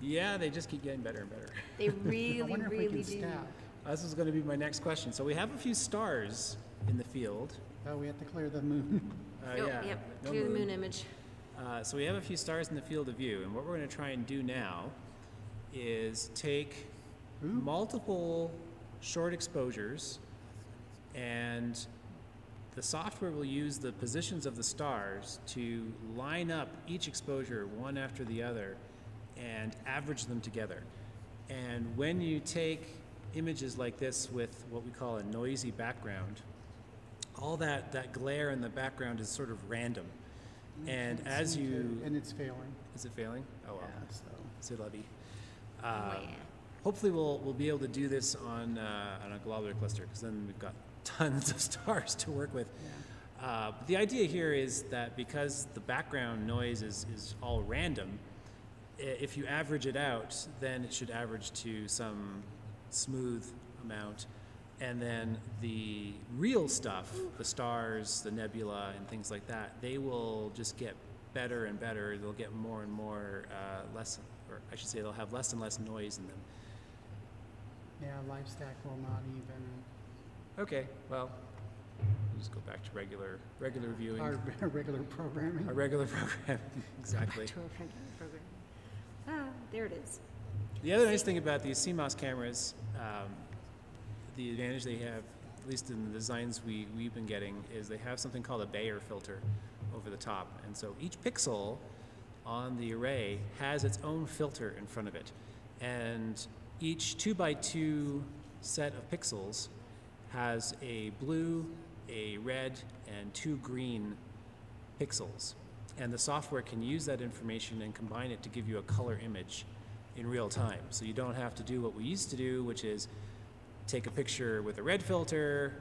A: Yeah, they just keep getting better and better.
B: They
G: I
B: really,
G: wonder if we
B: really
G: can
B: do.
G: stack.
A: This is going to be my next question. So we have a few stars in the field.
G: Oh, we have to clear the moon.
A: Uh,
B: Oh,
A: yeah,
B: yep,
A: no
B: clear the moon image.
A: Uh, so we have a few stars in the field of view, and what we're going to try and do now is take multiple short exposures, and the software will use the positions of the stars to line up each exposure one after the other and average them together. And when you take images like this with what we call a noisy background, all that, that glare in the background is sort of random. And
G: Can't
A: as
G: seem to-
A: you,
G: And it's failing.
A: is it failing? Oh, well.
G: Yeah, so.
A: C'est la vie.
B: Oh,
A: Uh,
B: yeah.
A: Hopefully, we'll, we'll be able to do this on, uh, on a globular cluster because then we've got tons of stars to work with. Uh, but the idea here is that because the background noise is, is all random, if you average it out, then it should average to some smooth amount. And then the real stuff, the stars, the nebula, and things like that, they will just get better and better. They'll get more and more uh, less, or I should say, they'll have less and less noise in them.
G: Yeah, LiveStack will not even,
A: Okay, well, we'll just go back to regular regular viewing,
G: our
A: our,
G: regular programming.
A: A regular program. exactly.
B: To a regular program. Ah, there it is.
A: The other nice thing about these CMOS cameras, um, the advantage they have, at least in the designs we, we've been getting, is they have something called a Bayer filter over the top. And so each pixel on the array has its own filter in front of it. And each two by two set of pixels has a blue, a red, and two green pixels. And the software can use that information and combine it to give you a color image in real time. So you don't have to do what we used to do, which is take a picture with a red filter,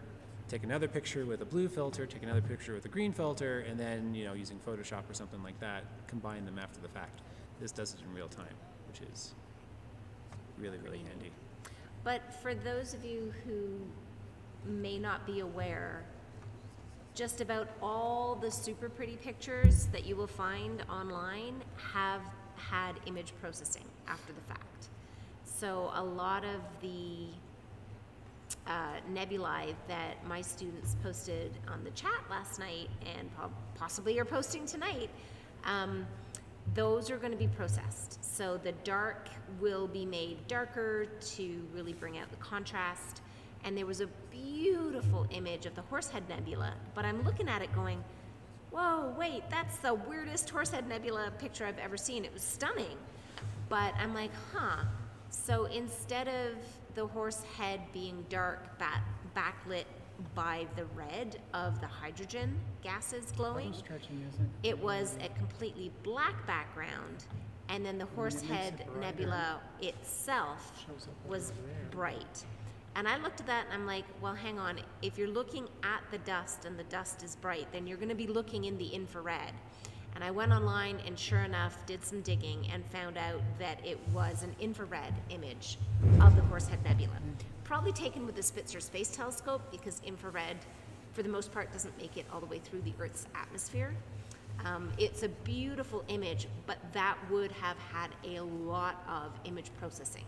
A: take another picture with a blue filter, take another picture with a green filter, and then, you know, using Photoshop or something like that, combine them after the fact. This does it in real time, which is really, really handy.
B: But for those of you who may not be aware, just about all the super pretty pictures that you will find online have had image processing after the fact. So a lot of the uh, nebulae that my students posted on the chat last night and possibly are posting tonight, um, those are going to be processed. So the dark will be made darker to really bring out the contrast. And there was a beautiful image of the Horsehead Nebula, but I'm looking at it going, whoa, wait, that's the weirdest Horsehead Nebula picture I've ever seen. It was stunning. But I'm like, huh. So instead of the horse head being dark, bat- backlit by the red of the hydrogen gases glowing,
G: Stretching isn't.
B: it was a completely black background, and then the Horsehead Nebula itself was bright. And I looked at that and I'm like, well, hang on. If you're looking at the dust and the dust is bright, then you're going to be looking in the infrared. And I went online and sure enough did some digging and found out that it was an infrared image of the Horsehead Nebula. Probably taken with the Spitzer Space Telescope because infrared, for the most part, doesn't make it all the way through the Earth's atmosphere. Um, it's a beautiful image, but that would have had a lot of image processing.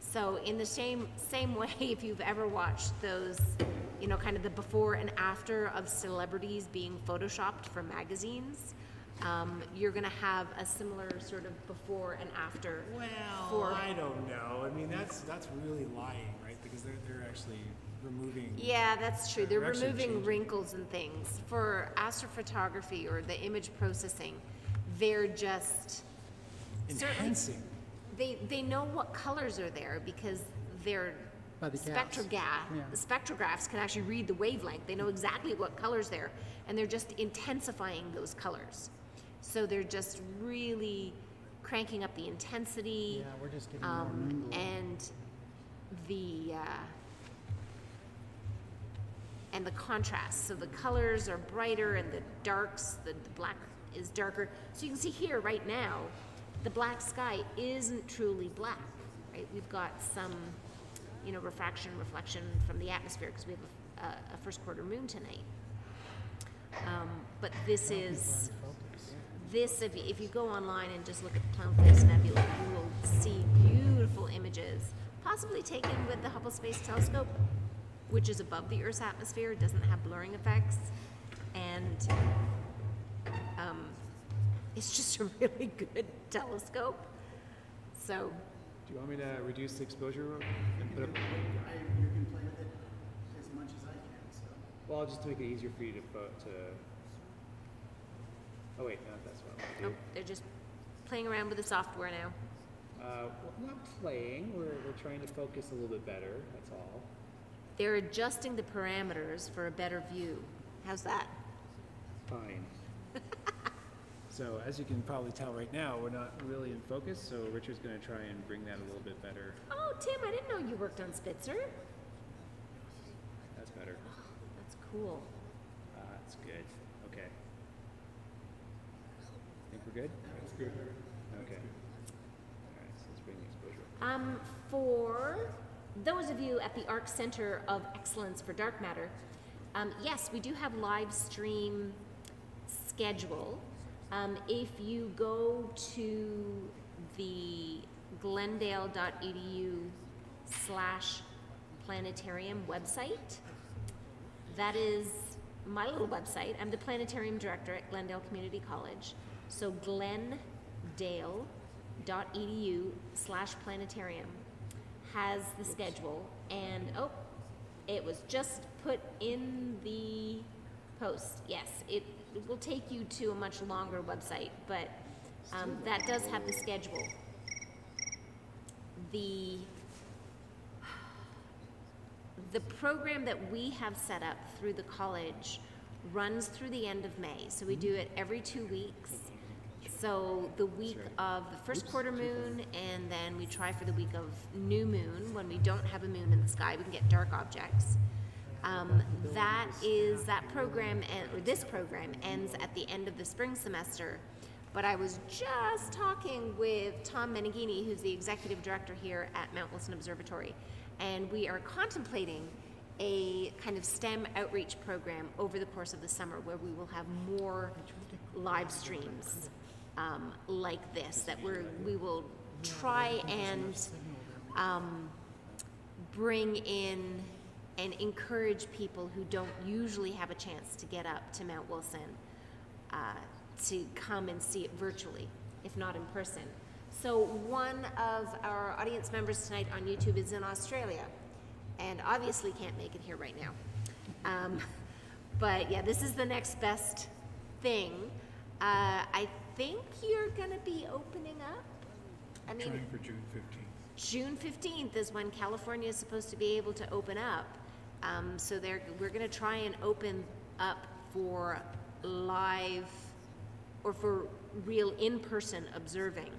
B: So in the same same way, if you've ever watched those, you know, kind of the before and after of celebrities being photoshopped for magazines, um, you're going to have a similar sort of before and after.
A: Well,
B: for
A: I don't know. I mean, that's that's really lying, right? Because they're they're actually removing.
B: Yeah, that's true. They're
A: They're
B: removing
A: changing.
B: wrinkles and things. For astrophotography or the image processing, they're just certainly
A: enhancing.
B: they they know what colors are there because they're
G: the gas.
B: spectrogra-
G: Yeah.
B: the spectrographs can actually read the wavelength. They know exactly what colors there, and they're just intensifying those colors. So they're just really cranking up the intensity
G: Yeah, we're just getting
B: um,
G: glow.
B: and the uh, and the contrast. So the colors are brighter and the darks, the, the black is darker. So you can see here right now, the black sky isn't truly black, right? We've got some, you know, refraction, reflection from the atmosphere because we have a, a, a first quarter moon tonight. Um, but this is this, if you, if you go online and just look at the Clownface Nebula, you will see beautiful images, possibly taken with the Hubble Space Telescope, which is above the Earth's atmosphere, doesn't have blurring effects, and um, it's just a really good telescope. So,
A: Do you want me to reduce the exposure and put up?
G: I, you can play with it as much as I can, so.
A: Well, I'll just make it easier for you to put to. Oh wait, no, that's
B: oh, they're just playing around with the software now.
A: Uh, well, not playing. We're we're trying to focus a little bit better. That's all.
B: They're adjusting the parameters for a better view. How's that?
A: Fine. so as you can probably tell right now, we're not really in focus. So Richard's going to try and bring that a little bit better.
B: Oh, Tim, I didn't know you worked on Spitzer.
A: That's better.
B: That's cool.
A: Uh, that's good. Okay. Think we're good? That's good. Okay. All right. So let's bring the exposure. up.
B: Um, for those of you at the ARC Center of Excellence for Dark Matter, um, yes, we do have live stream schedule. Um, if you go to the glendale.edu slash planetarium website, that is my little website. I'm the planetarium director at Glendale Community College. So glendale.edu slash planetarium has the schedule. And oh, it was just put in the post. Yes, it, it will take you to a much longer website, but um, that does have the schedule. The the program that we have set up through the college runs through the end of May. So we do it every two weeks. So the week of the first quarter moon, and then we try for the week of new moon when we don't have a moon in the sky, we can get dark objects. Um, that is that program, en- or this program ends at the end of the spring semester. But I was just talking with Tom Meneghini, who's the executive director here at Mount Wilson Observatory, and we are contemplating a kind of STEM outreach program over the course of the summer where we will have more live streams um, like this that we're, we will try and um, bring in and encourage people who don't usually have a chance to get up to Mount Wilson uh, to come and see it virtually, if not in person. So one of our audience members tonight on YouTube is in Australia and obviously can't make it here right now. Um, but yeah, this is the next best thing. Uh, I think you're gonna be opening up. I mean,
J: Trying for June fifteenth.
B: June fifteenth is when California is supposed to be able to open up. Um, so they're, we're gonna try and open up for live or for real in-person observing.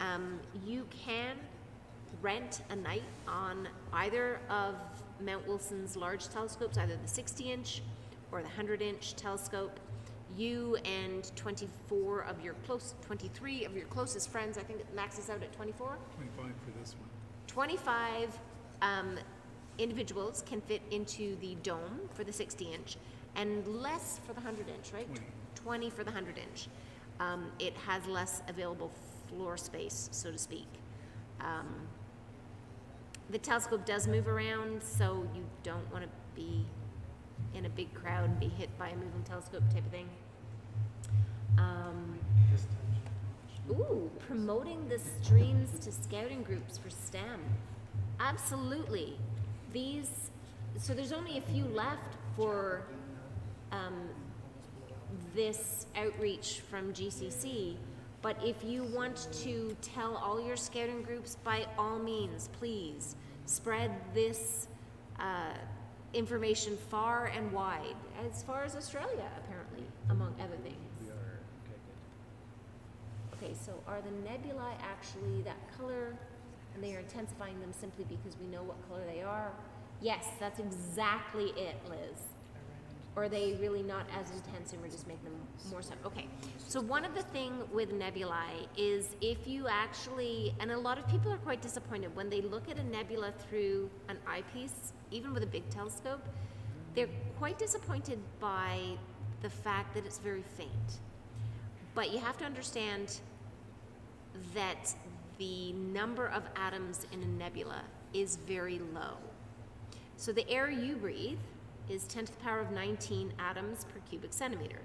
B: Um, you can rent a night on either of Mount Wilson's large telescopes, either the sixty inch or the hundred inch telescope. You and twenty-four of your close, twenty-three of your closest friends, I think it maxes out at twenty-four?
J: Twenty-five for this one.
B: 25 um, individuals can fit into the dome for the 60 inch and less for the 100 inch, right?
J: 20.
B: 20 for the 100 inch. Um, it has less available floor space, so to speak. Um, the telescope does move around, so you don't want to be in a big crowd and be hit by a moving telescope type of thing. Um, Ooh, promoting the streams to scouting groups for STEM. Absolutely. These, so there's only a few left for um, this outreach from GCC. But if you want to tell all your scouting groups, by all means, please spread this uh, information far and wide, as far as Australia, apparently, among other things.
C: We are, okay, good.
B: Okay, so are the nebulae actually that color and they are intensifying them simply because we know what color they are? Yes, that's exactly it, Liz. Or are they really not as intense and we're just making them more so? Okay, so one of the thing with nebulae is if you actually, and a lot of people are quite disappointed when they look at a nebula through an eyepiece, even with a big telescope, they're quite disappointed by the fact that it's very faint. But you have to understand that the number of atoms in a nebula is very low. So the air you breathe is 10 to the power of 19 atoms per cubic centimeter.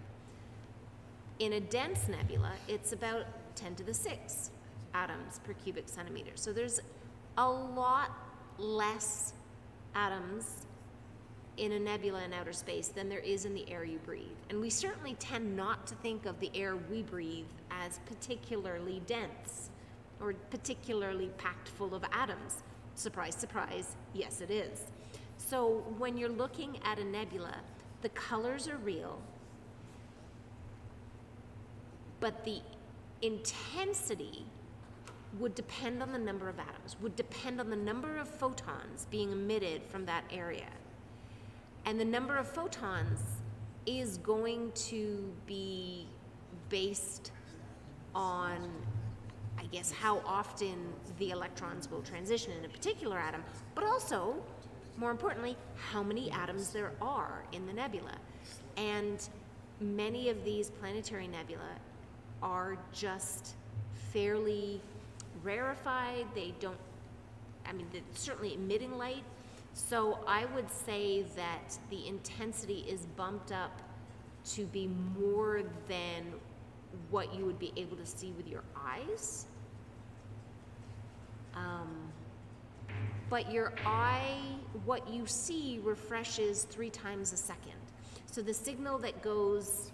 B: In a dense nebula, it's about 10 to the 6 atoms per cubic centimeter. So there's a lot less atoms in a nebula in outer space than there is in the air you breathe. And we certainly tend not to think of the air we breathe as particularly dense or particularly packed full of atoms. Surprise, surprise, yes, it is. So when you're looking at a nebula, the colors are real, but the intensity would depend on the number of atoms, would depend on the number of photons being emitted from that area. And the number of photons is going to be based on, I guess, how often the electrons will transition in a particular atom, but also, more importantly, how many atoms there are in the nebula. And many of these planetary nebula are just fairly rarefied. They don't, I mean, they're certainly emitting light. So I would say that the intensity is bumped up to be more than what you would be able to see with your eyes. Um, but your eye, what you see, refreshes three times a second. So the signal that goes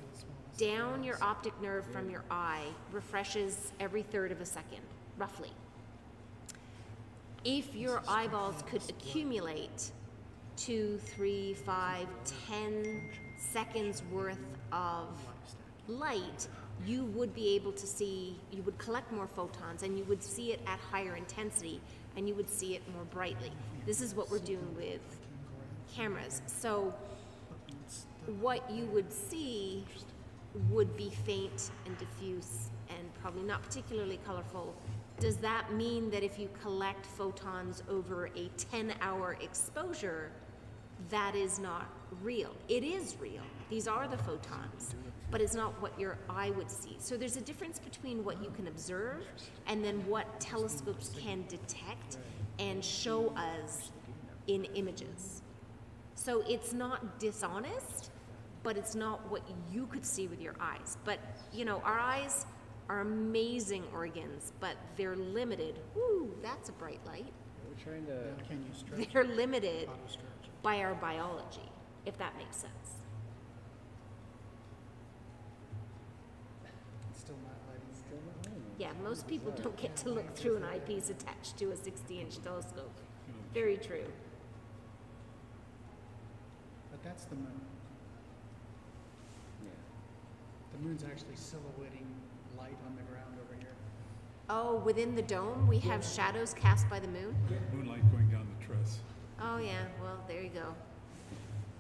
B: down your optic nerve from your eye refreshes every third of a second, roughly. If your eyeballs could accumulate two, three, five, ten seconds worth of light, you would be able to see, you would collect more photons and you would see it at higher intensity and you would see it more brightly. This is what we're doing with cameras. So what you would see would be faint and diffuse and probably not particularly colorful. Does that mean that if you collect photons over a 10 hour exposure, that is not real? It is real. These are the photons, but it's not what your eye would see. So there's a difference between what you can observe and then what telescopes can detect and show us in images. So it's not dishonest, but it's not what you could see with your eyes. But, you know, our eyes are amazing organs, but they're limited. Woo, that's a bright light.
D: We're trying to.
G: Can you stretch?
B: They're limited
G: stretch.
B: by our biology, if that makes sense.
G: It's still not lighting.
B: Yeah, most people don't get to look through an eyepiece attached to a 60 inch telescope. Very true.
G: But that's the moon.
C: Yeah.
G: The moon's actually silhouetting light on the ground over here.
B: Oh, within the dome, we have shadows cast by the moon?
J: Moonlight going down the truss.
B: Oh, yeah, well, there you go.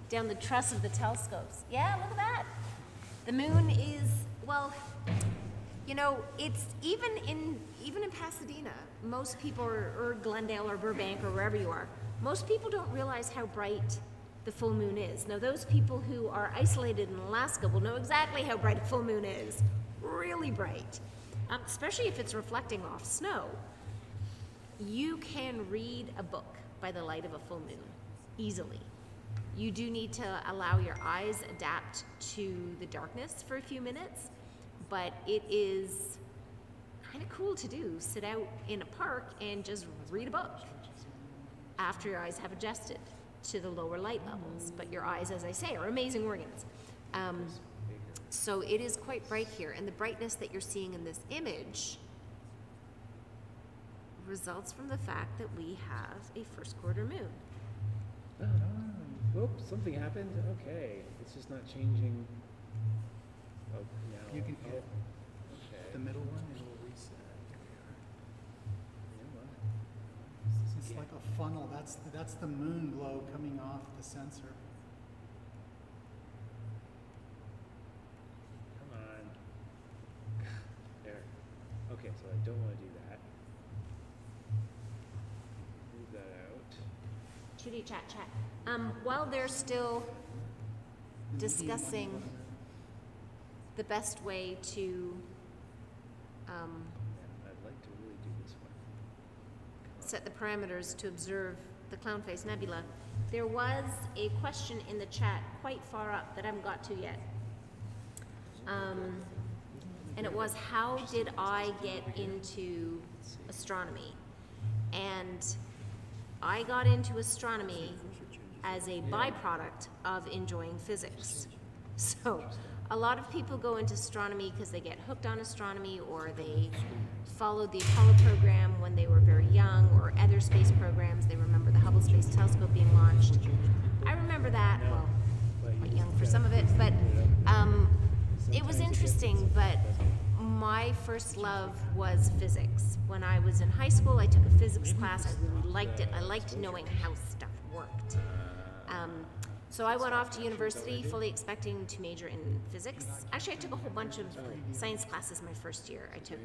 B: Down the truss of the telescopes. Yeah, look at that. The moon is, well, you know, it's even in even in Pasadena, most people or, or Glendale or Burbank or wherever you are, most people don't realize how bright the full moon is. Now, those people who are isolated in Alaska will know exactly how bright a full moon is. Really bright, um, especially if it's reflecting off snow. You can read a book by the light of a full moon easily. You do need to allow your eyes adapt to the darkness for a few minutes, but it is kind of cool to do. Sit out in a park and just read a book after your eyes have adjusted to the lower light levels. But your eyes, as I say, are amazing organs. Um, so it is quite bright here, and the brightness that you're seeing in this image results from the fact that we have a first quarter moon.
D: Oh, whoops, something happened. Okay, it's just not changing. Oh, now.
G: You can
D: oh, okay.
G: the middle one, it'll reset. It's like a funnel. That's that's the moon glow coming off the sensor.
D: Come on. There. Okay, so I don't want to do that. Move that out.
B: Chitty chat chat. Um, while they're still discussing the best way to um,
D: Yeah, I'd like to really do this one.
B: set the parameters to observe the Clownface Nebula, there was a question in the chat quite far up that I haven't got to yet. Um, and it was, how did I get into astronomy? And I got into astronomy as a byproduct of enjoying physics. So, a lot of people go into astronomy because they get hooked on astronomy or they followed the Apollo program when they were very young or other space programs. They remember the Hubble Space Telescope being launched. I remember that, well, quite young for some of it, but um, it was interesting. But my first love was physics. When I was in high school, I took a physics class. I really liked it. I liked knowing how stuff worked. Um, so I went off to university fully expecting to major in physics. Actually, I took a whole bunch of science classes my first year. I took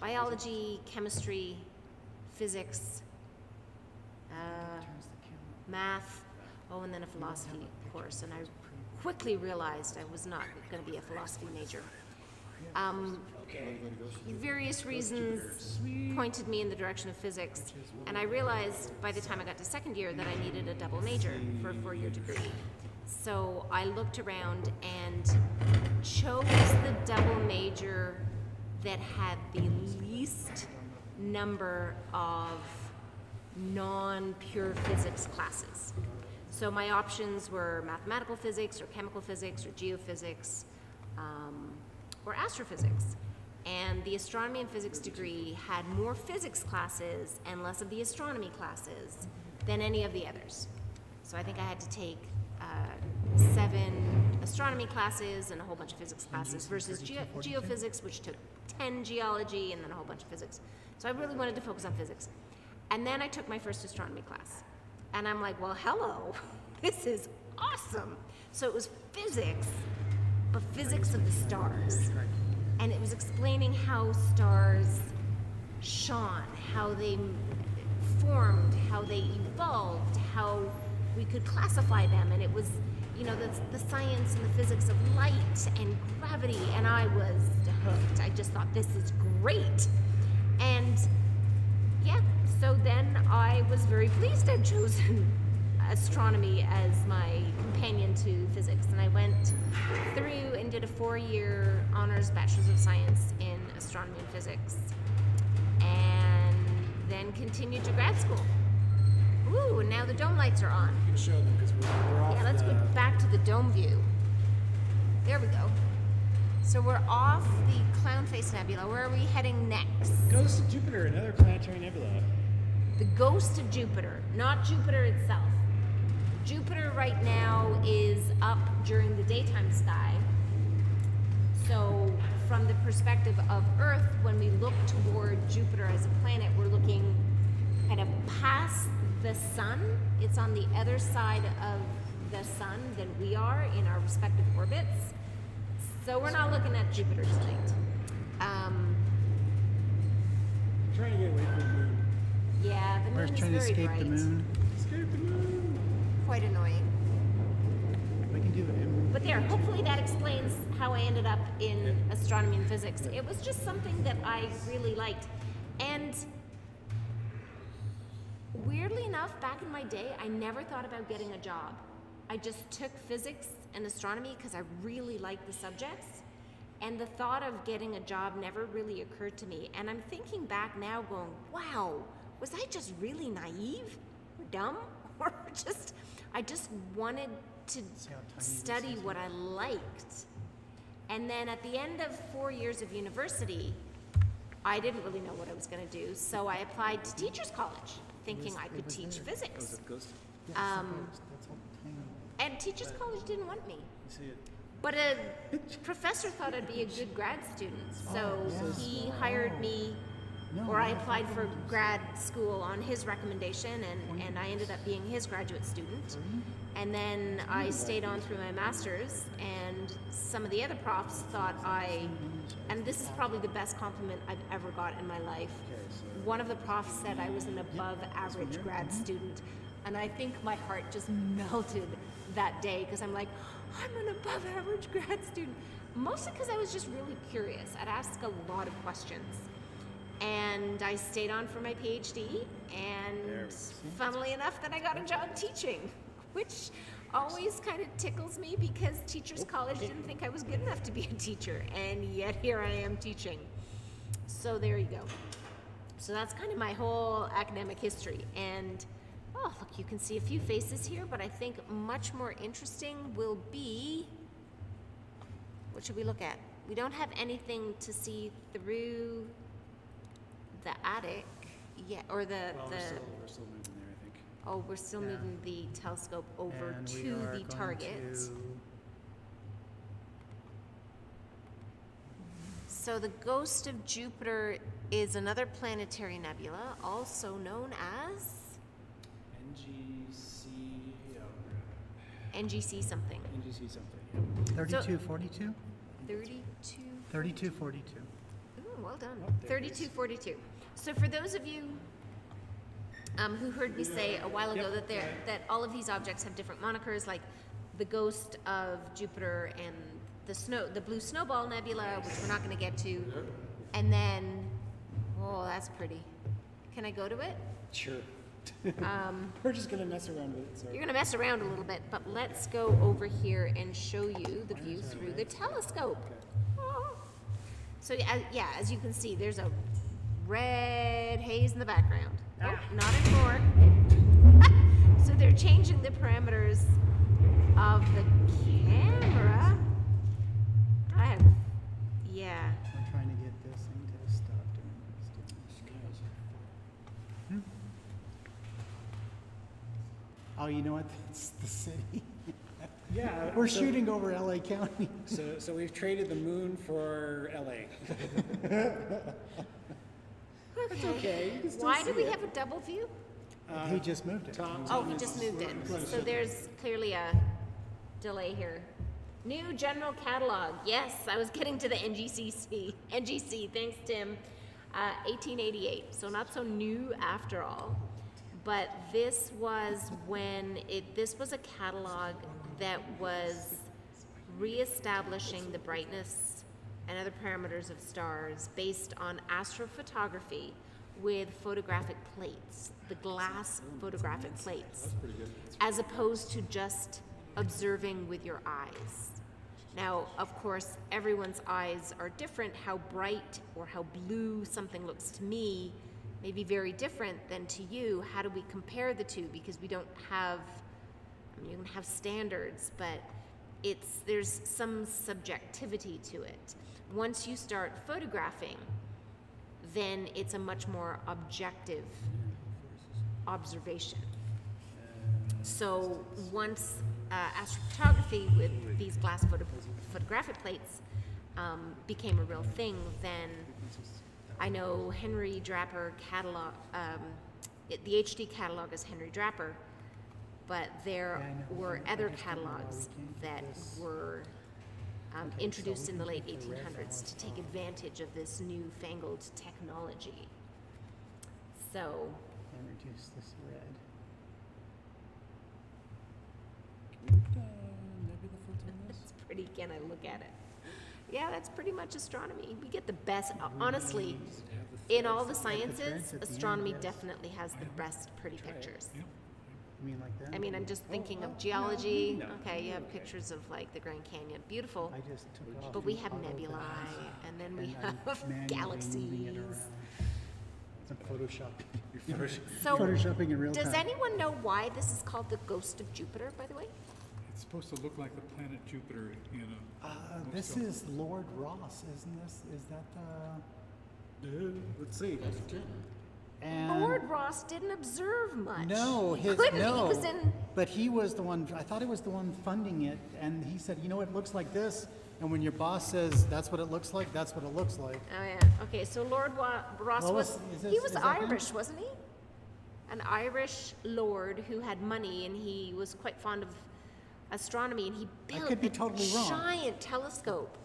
B: biology, chemistry, physics, uh, math, oh, and then a philosophy course. And I quickly realized I was not going to be a philosophy major. Um, various reasons pointed me in the direction of physics, and I realized by the time I got to second year that I needed a double major for a four-year degree. So I looked around and chose the double major that had the least number of non-pure physics classes. So my options were mathematical physics or chemical physics or geophysics um, or astrophysics. And the astronomy and physics degree had more physics classes and less of the astronomy classes than any of the others. So I think I had to take uh, seven astronomy classes and a whole bunch of physics classes versus geo- geophysics, which took 10 geology and then a whole bunch of physics. So I really wanted to focus on physics. And then I took my first astronomy class. And I'm like, well, hello, this is awesome. So it was physics, but physics of the stars. And it was explaining how stars shone, how they formed, how they evolved, how we could classify them. And it was, you know, the, the science and the physics of light and gravity. And I was hooked. I just thought, this is great. And yeah, so then I was very pleased I'd chosen astronomy as my companion to physics. And I went through and did a four year honors Bachelor's of Science in astronomy and physics. And then continued to grad school. Ooh, and now the dome lights are on.
A: You can show them because we're, we're off
B: Yeah, let's
A: the,
B: go back to the dome view. There we go. So we're off the Clown Face Nebula. Where are we heading next?
A: Ghost of Jupiter, another planetary nebula.
B: The ghost of Jupiter, not Jupiter itself. Jupiter right now is up during the daytime sky. So, from the perspective of Earth, when we look toward Jupiter as a planet, we're looking kind of past the sun. It's on the other side of the sun than we are in our respective orbits. So, we're not looking at Jupiter tonight. Um,
A: trying to get away from the moon.
B: yeah, the
G: We're
B: is
G: trying to escape
B: bright.
A: Escape the moon.
B: Quite annoying.
G: We can do it.
B: But there, hopefully that explains how I ended up in astronomy and physics. It was just something that I really liked. And weirdly enough, back in my day, I never thought about getting a job. I just took physics and astronomy because I really liked the subjects. And the thought of getting a job never really occurred to me. And I'm thinking back now, going, wow, was I just really naive or dumb? Or just, I just wanted to study what I liked. And then at the end of four years of university, I didn't really know what I was going to do. So I applied to Teachers College, thinking I could teach physics. Um, and Teachers College didn't want me. But a professor thought I'd be a good grad student, so he hired me, or I applied for grad school on his recommendation, and, and I ended up being his graduate student. And then I stayed on through my master's, and some of the other profs thought I, and this is probably the best compliment I've ever got in my life. One of the profs said I was an above average grad student, and I think my heart just melted that day because I'm like, I'm an above average grad student. Mostly because I was just really curious. I'd ask a lot of questions. And I stayed on for my PhD, and funnily enough, then I got a job teaching, which always kind of tickles me because Teachers College didn't think I was good enough to be a teacher, and yet here I am teaching. So there you go. So that's kind of my whole academic history. And oh, look, you can see a few faces here, but I think much more interesting will be what should we look at? We don't have anything to see through the Atik yeah, or the,
A: Well,
B: the
A: we're still, we're still moving there, I think.
B: oh, we're still
G: Yeah.
B: moving the telescope over
G: And we
B: to
G: are
B: the
G: going
B: target.
G: to-
B: So the ghost of Jupiter is another planetary nebula, also known as
A: NGC, oh,
B: NGC something.
A: NGC something. yeah.
G: 3242?
B: 32
G: 3242.
B: Ooh, well done.
A: Oh, there
B: 3242. So for those of you um, who heard me say a while ago
A: Yep.
B: that there that all of these objects have different monikers, like the ghost of Jupiter and the snow, the blue snowball nebula, which we're not going to get to, and then, oh, that's pretty. Can I go to it?
A: Sure.
B: Um,
A: We're just gonna mess around with it, sorry.
B: you're going to mess around a little bit, but let's go over here and show you the view through the telescope. Oh. So yeah, yeah, as you can see, there's a red haze in the background. Oh, not anymore. so they're changing the parameters of the camera. I have, yeah.
G: We're trying to get this thing to stop doing this. Hmm? Oh, you know what? It's the city.
A: Yeah.
G: We're
A: so-
G: shooting over LA County.
A: So, so we've traded the moon for LA.
B: Okay.
A: okay, you can still
B: Why do we
A: it.
B: have a double view?
G: He just moved it.
A: Tom,
B: Oh,
A: Tom
B: he just moved it. So there's clearly a delay here. New general catalog. Yes, I was getting to the NGCC. NGC, thanks, Tim. Uh, 1888. So not so new after all. But this was when it, this was a catalog that was reestablishing the brightness and other parameters of stars based on astrophotography with photographic plates, the glass photographic plates, as opposed to just observing with your eyes. Now, of course, everyone's eyes are different. How bright or how blue something looks to me may be very different than to you. How do we compare the two? Because we don't have You can have standards, but it's there's some subjectivity to it. Once you start photographing, then it's a much more objective observation. So once uh, astrophotography with these glass photo- photographic plates um, became a real thing, then I know Henry Draper catalog, um, it, the HD catalog is Henry Draper, but there
G: Yeah,
B: were other
G: just don't know why we
B: catalogs that
G: this-
B: were um,
G: Okay,
B: introduced
G: we
B: in the late
G: take the red
B: 1800s to take advantage of this newfangled technology. So,
G: And reduce this red.
B: It's pretty, can I look at it? Yeah, that's pretty much astronomy. We get the best, honestly, in all the sciences,
G: threads at the end,
B: astronomy definitely has the best pretty pictures.
G: You mean like that?
B: I mean, I'm just thinking of geology. Okay, you have pictures of like the Grand Canyon, beautiful.
G: I just took off.
B: But we
G: the
B: have
G: auto
B: nebulae,
G: pass
B: and then we
G: and I'm
B: have
G: manually moving it
B: galaxies.
G: around. I'm Photoshopping.
B: So,
G: Photoshopping in real
B: does
G: time.
B: anyone know why this is called the Ghost of Jupiter, by the way?
J: It's supposed to look like the planet Jupiter in a.
G: Uh, this is Lord Rosse, isn't this? Is that the?
A: Let's see.
G: And
B: Lord Rosse didn't observe much.
G: No,
B: He
G: his
B: couldn't.
G: no.
B: He was in.
G: But he was the one. I thought he was the one funding it, and he said, "You know, it looks like this." And when your boss says that's what it looks like, that's what it looks like.
B: Oh yeah. Okay, so Lord Wa-
G: Rosse
B: was
G: is
B: he was
G: is that him?
B: Irish, wasn't he? An Irish lord who had money, and he was quite fond of astronomy, and he
G: I
B: built
G: could be
B: a
G: totally wrong.
B: giant telescope.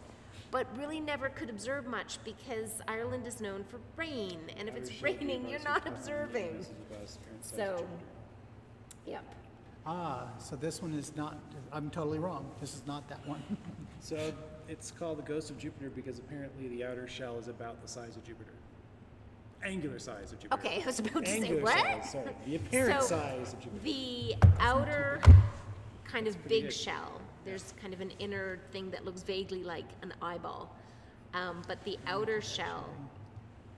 B: But really never could observe much because Ireland is known for rain, and if it's raining, you're not observing. So, yep.
G: Ah, so this one is not. I'm totally wrong. This is not that one.
A: So it's called the Ghost of Jupiter because apparently the outer shell is about the size of Jupiter. Angular size of Jupiter.
B: Okay, I was about to say
A: Angular
B: what?
A: size, sorry. The apparent
B: So,
A: size of Jupiter.
B: The outer kind of big shell, there's kind of an inner thing that looks vaguely like an eyeball. Um, but the outer shell,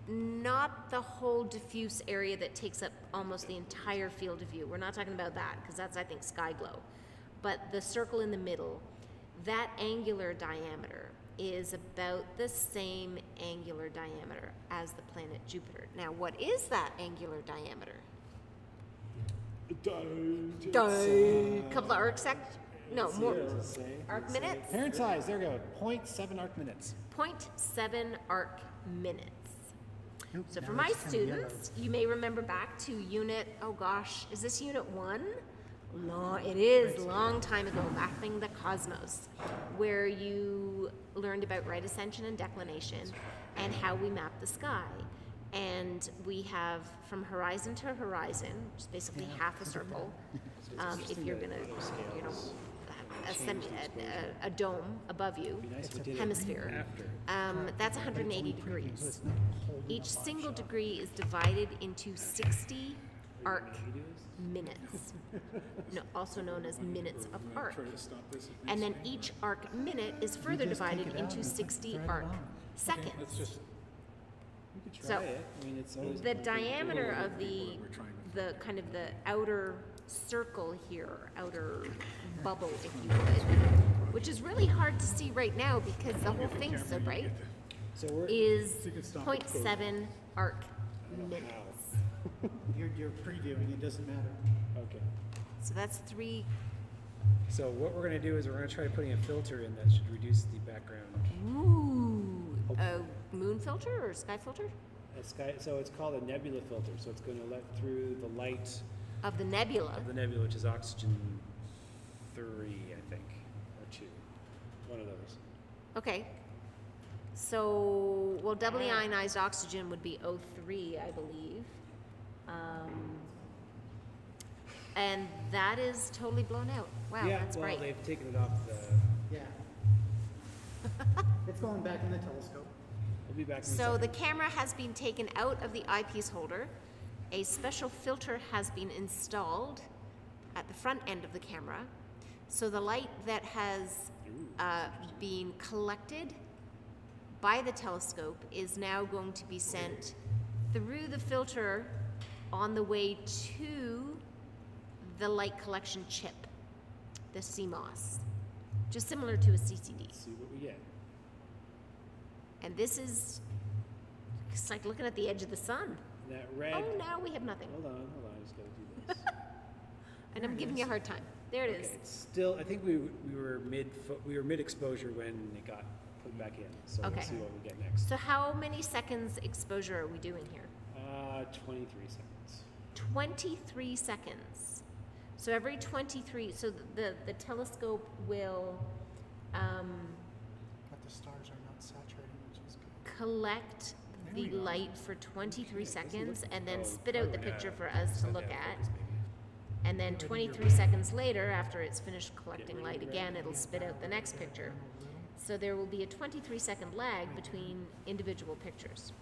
B: not the whole diffuse area that takes up almost the entire field of view. We're not talking about that because that's, I think, sky glow. But the circle in the middle, that angular diameter is about the same angular diameter as the planet Jupiter. Now, what is that angular diameter? A couple of arc sec, no, more, arc minutes?
A: Parent size, there we go. 0.7 arc minutes.
B: 0.7 arc minutes.
G: Oop,
B: So
G: now
B: for my
G: it's kinda yellow.
B: students, you may remember back to unit, oh gosh, is this unit one? Long, it is, long time ago, mapping the cosmos, where you learned about right ascension and declination and how we map the sky. And we have from horizon to horizon, which is basically half a circle. Um, if you're gonna, you know, a, a, a, a dome above you, hemisphere. Um, that's 180 degrees. Each single degree is divided into 60 arc minutes, no, also known as minutes of arc. And then each arc minute is further divided into 60 arc seconds. So,
A: try it. I mean, it's always
B: The diameter of the, the kind of the outer circle here, outer bubble, if you would, which is really hard to see right now because the whole thing's so bright,
A: So we're,
B: is 0.7 arc minutes.
G: You're, you're previewing. It doesn't matter.
A: okay.
B: So that's three,
A: So what we're gonna do is we're gonna try putting a filter in that should reduce the background.
B: ooh, a moon filter or sky filter?
A: A sky, so it's called a nebula filter. So it's going to let through the light
B: Of the nebula.
A: of the nebula, which is oxygen three, I think, or two, one of those.
B: Okay. So, well, doubly ionized oxygen would be O3, I believe. Um, and that is totally blown out. Wow,
A: yeah,
B: that's
A: well,
B: bright.
A: they've taken it off the.
G: Yeah. It's going back in the telescope.
A: We'll be back in a
B: So
A: second.
B: the camera has been taken out of the eyepiece holder. A special filter has been installed at the front end of the camera. So the light that has uh, been collected by the telescope is now going to be sent through the filter on the way to the light collection chip, the CMOS, just similar to a CCD.
A: see what we get.
B: And this is, it's like looking at the edge of the sun.
A: That red.
B: Oh, now we have nothing.
A: Hold on, hold on. I just gotta do this.
B: And I'm giving you a hard time. There it
A: okay,
B: is.
A: it's still. I think we we were mid, we were mid-exposure when it got put back in. So
B: Okay.
A: let's see what we get next.
B: So how many seconds exposure are we doing here?
A: Uh, 23 seconds.
B: 23 seconds. So every 23, so the, the telescope will um,
G: But the stars are not saturating, which is good.
B: collect
G: There
B: the
G: we go.
B: light for 23 seconds and then
A: Oh,
B: spit out the
A: oh, yeah.
B: picture for us to look
A: down
B: at. And then 23 seconds later, after it's finished collecting light again, it'll spit out the next picture. So there will be a 23 second lag between individual pictures.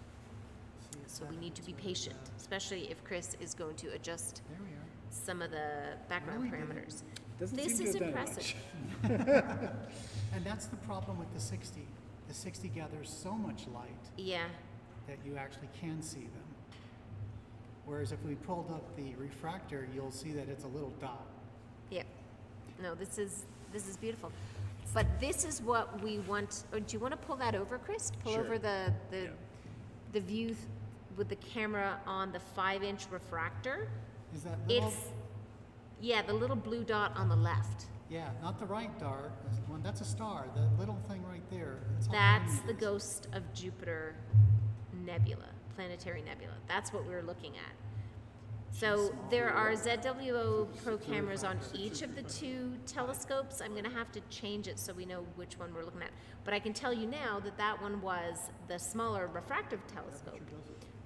B: So we need to be patient, especially if Chris is going to adjust
G: There we are.
B: some of the background parameters.
A: Doesn't
B: This is impressive.
G: And that's the problem with the 60. The 60 gathers so much light
B: Yeah,
G: that you actually can see them. Whereas if we pulled up the refractor, you'll see that it's a little dot.
B: yeah. No, this is this is beautiful. But this is what we want. Or do you want to pull that over, Chris? Pull
A: Sure.
B: over the the
A: Yeah.
B: the view th- with the camera on the five inch refractor.
G: Is that little?
B: It's yeah, the little blue dot on the left.
G: Yeah, not the right dart. That's one- That's a star. The little thing right there. That's,
B: That's the ghost of Jupiter nebula, planetary nebula. That's what we're looking at. So there are ZWO Pro cameras on each of the two telescopes. I'm going to have to change it so we know which one we're looking at. But I can tell you now that that one was the smaller refractive telescope.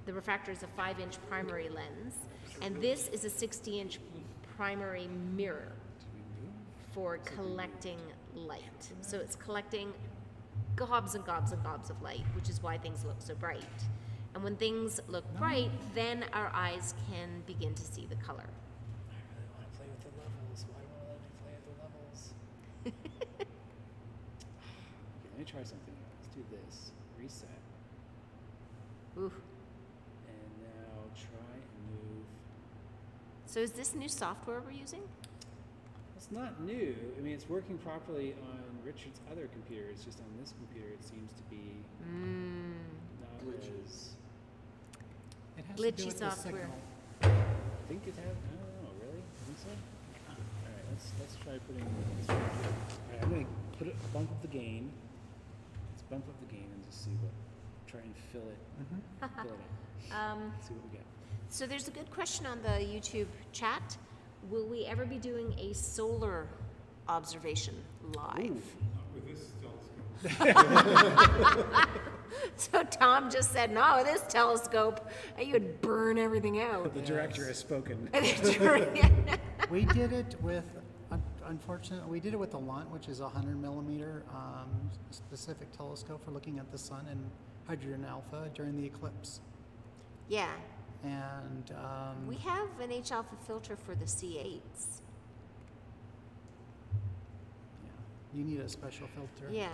B: The refractor is a 5 inch primary lens, and this is a 60 inch primary mirror for collecting light. So it's collecting gobs and gobs and gobs of light, which is why things look so bright. And when things look bright, then our eyes can begin to see the color.
A: I really want to play with the levels. Why don't I let me play with the levels? okay, let me try something. Let's do this. Reset.
B: Ooh.
A: And now try and move.
B: So is this new software we're using?
A: It's not new. I mean, it's working properly on Richard's other computer. It's just on this computer, it seems to be
B: Mm.
A: not as.
G: It has to
B: Glitchy
G: do with the
B: software.
G: signal.
A: I think it has. I don't know. Really? I think so. All right. Let's let's try putting. Let's try, all right. I'm gonna put it bump up the gain. Let's bump up the gain and just see what. Try and fill it. fill it in.
B: Um,
A: See what we get.
B: so there's a good question on the YouTube chat. Will we ever be doing a solar observation live?
J: Not with this telescope.
B: So Tom just said, no, this telescope, you would burn everything out.
A: The director has spoken.
G: We did it with, unfortunately, we did it with the Lunt, which is a 100 millimeter um, specific telescope for looking at the sun and hydrogen alpha during the eclipse.
B: yeah,
G: And um,
B: we have an H alpha filter for the C8s.
G: yeah, you need a special filter.
B: Yeah.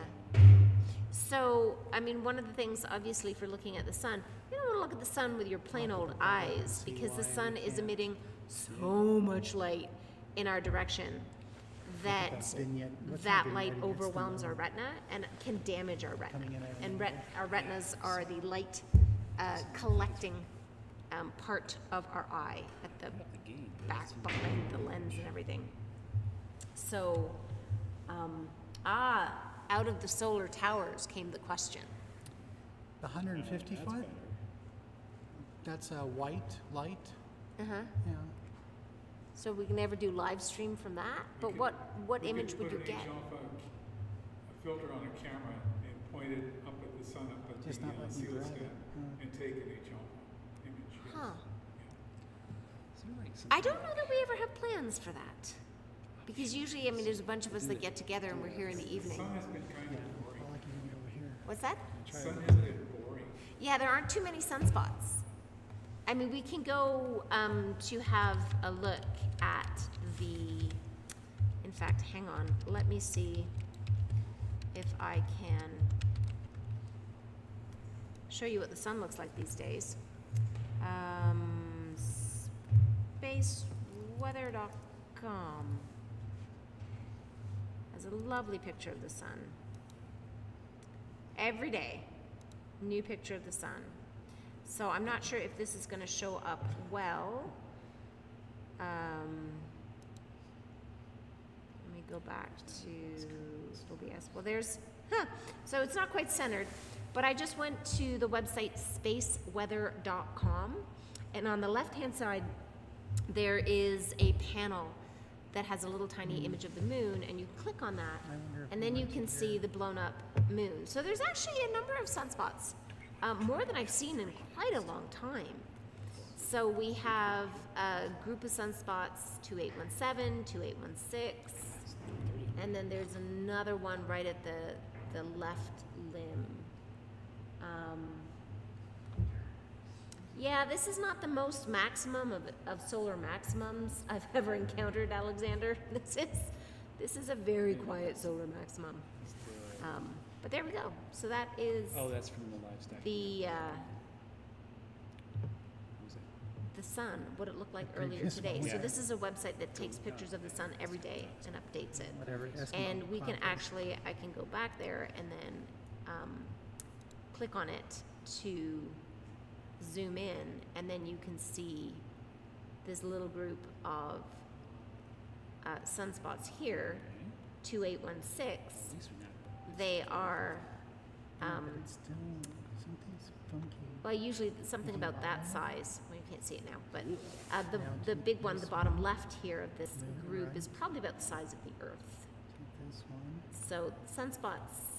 B: So, I mean, one of the things, obviously, for looking at the sun, you don't want to look at the sun with your plain old eyes because the sun is emitting so much light in our direction that that
G: that
B: light
G: vignette against the
B: overwhelms our retina and can damage our retina.
G: Coming in at an
B: And ret- our retinas are the light uh, collecting um, part of our eye at the
A: The
B: back behind the lens and everything. So, um, ah, out of the solar towers came the question.
G: The 150 foot, that's a white light.
B: Uh huh.
G: Yeah.
B: So we can never do live stream from that? But
J: could-
B: what, what
J: We could
B: image would you
J: Put
B: get?
J: an H alpha, a filter on a camera and point it up at the sun, up at
G: Just
J: the
G: not
J: uh,
G: letting you grab
J: ceiling
G: it.
J: stand, and take an H alpha image.
B: Huh.
C: Is there
B: I don't know that we ever have plans for that. Because usually, I mean, there's a bunch of us that get together and we're here in the evening.
J: Sun has been kind
G: Yeah,
J: of boring.
G: I like using it over here.
B: What's that?
J: Sun has been boring.
B: Yeah, there aren't too many sunspots. I mean, we can go um, to have a look at the. In fact, hang on. Let me see if I can show you what the sun looks like these days. Um, spaceweather.com a lovely picture of the sun. Every day, new picture of the sun. So I'm not sure if this is going to show up well. Um, let me go back to OBS. Well, there's, huh, so it's not quite centered, but I just went to the website spaceweather.com, and on the left-hand side, there is a panel that has a little tiny image of the moon, and you click on that,
G: I wonder if
B: and then you can see the blown up moon. So there's actually a number of sunspots, um, more than I've seen in quite a long time. So we have a group of sunspots 2817, 2816, and then there's another one right at the, the left limb. Um, yeah, this is not the most maximum of, of solar maximums I've ever encountered, Alexander. This is this is a very quiet solar maximum. Um, but there we go. So that is
D: Oh, that's from the live stack.
B: the uh,
D: What was it?
B: the sun, what it looked like earlier
G: previous
B: today.
G: one.
B: So this is a website that takes pictures of the sun every day and updates it.
G: Whatever. Eskimo
B: And we can
G: cloud
B: actually, I can go back there and then um, click on it to zoom in, and then you can see this little group of uh, sunspots here, 2816.
D: At least we know.
B: They are, um,
G: it's still, something's funky.
B: well, usually something about that size. Well, you can't see it now, but uh, the, the big one, the bottom left here of this group is probably about the size of the Earth.
G: Take this one.
B: So sunspots,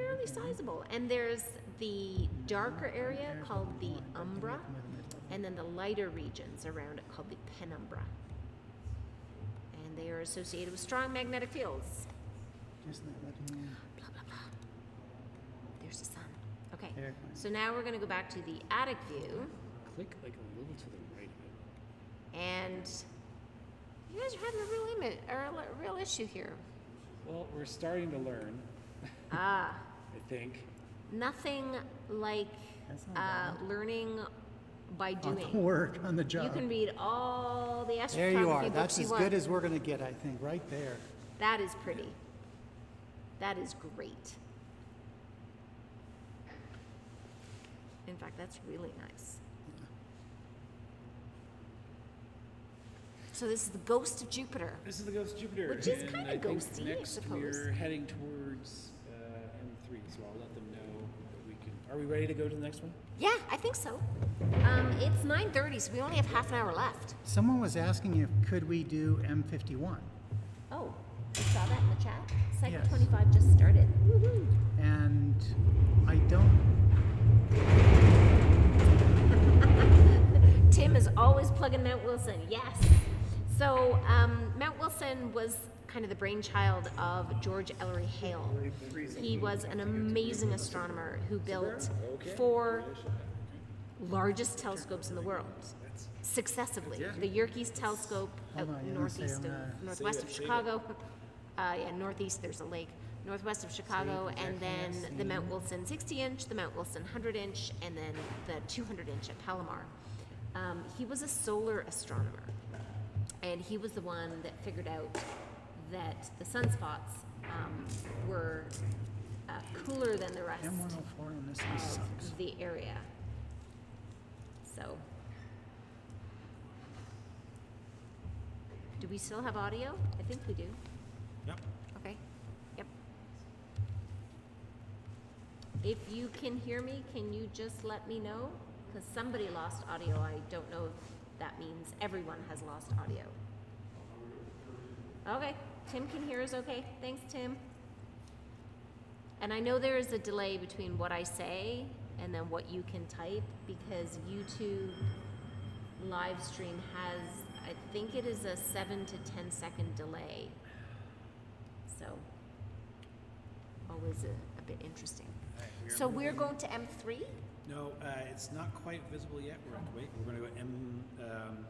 B: fairly sizable. And there's the darker area called the
G: we want, but then we
B: umbra,
G: have to move the middle of it.
B: and then the lighter regions around it called the penumbra. And they are associated with strong magnetic fields.
G: Just not letting.
B: Blah, blah, blah. There's the sun. Okay, so now we're gonna go back to the Atik view,
D: Click like a little to the right of it.
B: and you guys are having a real image, or a real issue here.
D: Well, we're starting to learn,
B: Ah.
D: I think.
B: Nothing like
G: That's not
B: uh,
G: bad.
B: learning by
G: On the
B: doing.
G: work, on the job.
B: You can read all the
G: There you are.
B: astrophotography
G: That's
B: you
G: as
B: want.
G: good as we're gonna get, I think, right there.
B: That is pretty. That is great. In fact, that's really nice. So this is the ghost of Jupiter.
D: This is the Ghost of Jupiter.
B: Which is
D: and
B: kinda
D: I think
B: ghosty, I
D: Next,
B: suppose.
D: we're heading towards uh, M3, so I'll let them know that we can. Are we ready to go to the next one?
B: Yeah, I think so. Um, it's 9:30, so we only have half an hour left.
G: Someone was asking if, could we do M51?
B: Oh, I saw that in the chat. Cycle
G: Yes.
B: 25 just started. Woohoo!
G: And I don't,
B: Tim is always plugging Mount Wilson. Yes. So um, Mount Wilson was kind of the brainchild of George Ellery Hale. He was an amazing astronomer who built four largest telescopes in the world successively. The Yerkes Telescope out
G: Hold on, you didn't say
B: northeast of northwest of Chicago. Uh, yeah, northeast there's a lake. Northwest of Chicago, and then the Mount Wilson 60 inch, the Mount Wilson 100 inch, and then the 200 inch at Palomar. Um, he was a solar astronomer, and he was the one that figured out that the sunspots um, were uh, cooler than the rest
G: M104 on this one sucks.
B: of the area. So, do we still have audio? I think we do.
A: Yep.
B: Okay. Yep. If you can hear me, can you just let me know? Because somebody lost audio. I don't know if that means everyone has lost audio. Okay, Tim can hear us okay? Thanks, Tim. And I know there is a delay between what I say and then what you can type because YouTube live stream has, I think it is a seven to ten second delay. So, always a, a bit interesting.
A: Alright, we
B: So we're going to M three?
A: No, uh, it's not quite visible yet. We're going to wait. We're going to go M, um,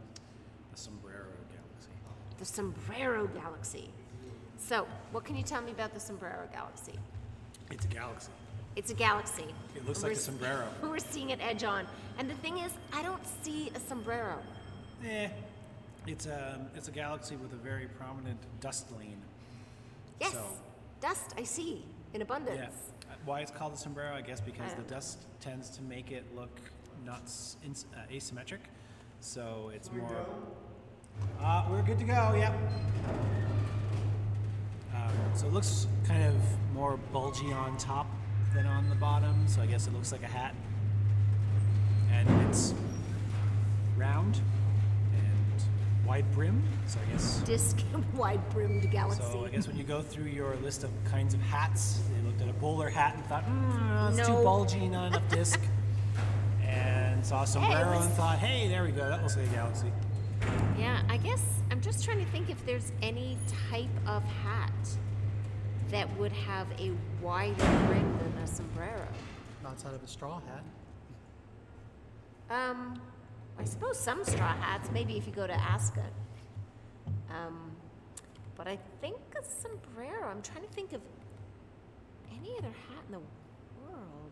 A: the Sombrero Galaxy.
B: The Sombrero Galaxy. So, what can you tell me about the Sombrero Galaxy?
A: It's a galaxy.
B: It's a galaxy.
A: It looks like
B: we're
A: a
B: s-
A: sombrero.
B: We're seeing it edge on. And the thing is, I don't see a sombrero.
A: Eh, it's a it's a galaxy with a very prominent dust lane.
B: Yes,
A: So-
B: dust, I see, in abundance.
A: Yeah. Uh, Why it's called the sombrero, I guess, because
B: I
A: the
B: know.
A: dust tends to make it look not ins- uh, asymmetric. So it's more. Uh, we're good to go. Yep. Um, so it looks kind of more bulgy on top than on the bottom. So I guess it looks like a hat, and it's round and wide brim. So I guess.
B: Disc wide brimmed galaxy.
A: So I guess when you go through your list of kinds of hats, they looked at a bowler hat and thought, mm, it's too bulgy, not enough disc. and saw a sombrero
B: was-
A: and thought, hey, there we go, that looks like a galaxy.
B: Yeah, I guess I'm just trying to think if there's any type of hat that would have a wider brim than a sombrero.
G: Outside of a straw hat.
B: Um, I suppose some straw hats, maybe if you go to Ascot. Um, but I think a sombrero, I'm trying to think of any other hat in the world.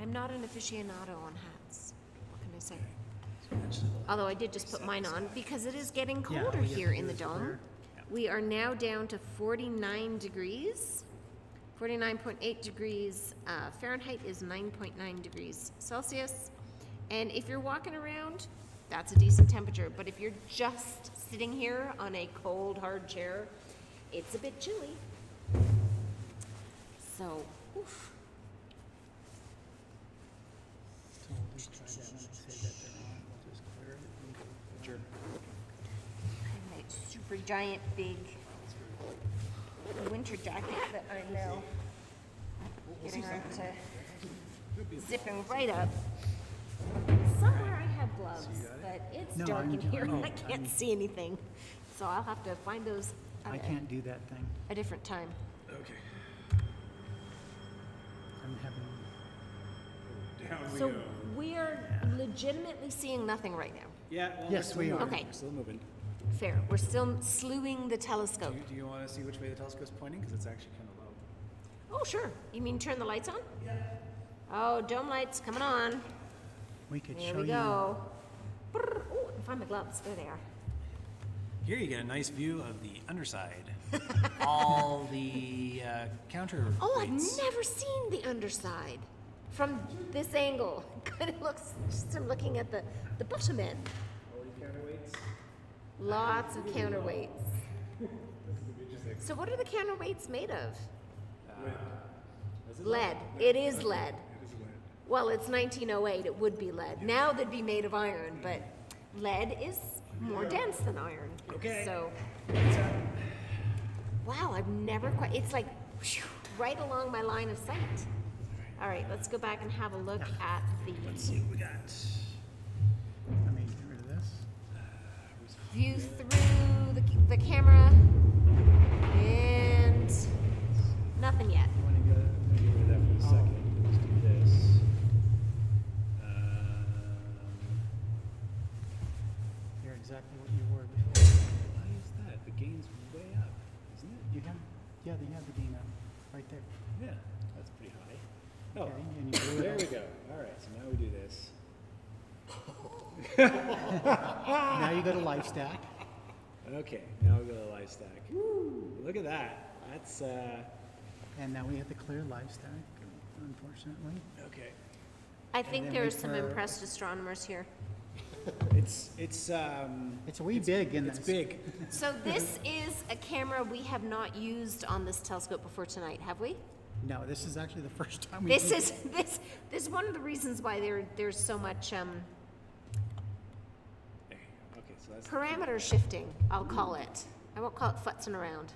B: I'm not an aficionado on hats. What can I say? Although I did just put mine on because it is getting
G: Yeah,
B: colder
G: we have
B: here
G: to
B: in
G: do
B: the
G: this
B: dome.
G: clear.
B: We are now down to 49 degrees. 49.8 degrees uh, Fahrenheit is 9.9 degrees Celsius. And if you're walking around, that's a decent temperature. But if you're just sitting here on a cold, hard chair, it's a bit chilly. So, oof. my super giant big winter jacket that I'm now getting around to zipping right up. Somewhere I have gloves, but it's
G: No,
B: dark
G: I'm-
B: in here.
G: and
B: I can't oh, see anything. So I'll have to find those at
G: I
B: a-
G: can't do that thing.
B: a different time.
A: Okay.
G: I'm having,
J: Down we
B: So
J: go.
B: we are legitimately seeing nothing right now.
A: Yeah, well,
G: Yes,
A: we're
G: we
A: still
G: are.
A: moving.
B: Okay.
A: We're still moving.
B: Fair. We're still slewing the
A: Do
B: telescope.
A: you, do you want to see which way the telescope's pointing? Because it's actually kind of low.
B: Oh, sure. You mean turn the lights on? Yeah. Oh, dome lights coming on.
G: we could
B: There
G: show
B: we
G: you.
B: go. Brrr. Oh, I find my gloves. There they are.
A: Here you get a nice view of the underside. All the uh, counter.
B: Oh, I've never seen the underside from this angle. Kind of looks just I'm looking at the, the bottom end. Lots of counterweights. So what are the counterweights made of? Lead. It is lead. Well, it's 1908. It would be lead. Now they'd be made of iron, but lead is more dense than iron.
A: Okay.
B: So. Wow, I've never quite. It's like right along my line of sight. All right, let's go back and have a look at the Let's
A: see what we got.
B: View through the, the camera. And nothing yet.
D: I want to go, I'm gonna get rid of that for a second. Let's do this. Um,
G: You're exactly what you were before.
D: why is that? The gain's way up, isn't it?
G: You have, yeah, you have the gain up, right there.
D: Yeah, that's pretty high. Oh,
G: Okay, and you blew
D: there we go. All right, so now we do this.
G: up. Now you go to live stack.
D: Okay, now we go to live stack. Woo, look at that. That's uh,
G: And now we have the clear live stack, unfortunately.
D: okay.
B: I think there are some
G: for-
B: impressed astronomers here.
A: It's it's um
G: It's a wee big in
A: it's
G: this.
A: big.
B: So this is a camera we have not used on this telescope before tonight, have we?
G: No, this is actually the first time we.
B: This
G: used
B: is this this is one of the reasons why there there's so much um,
C: So that's
B: parameter shifting, I'll call it. I won't call it futzing around.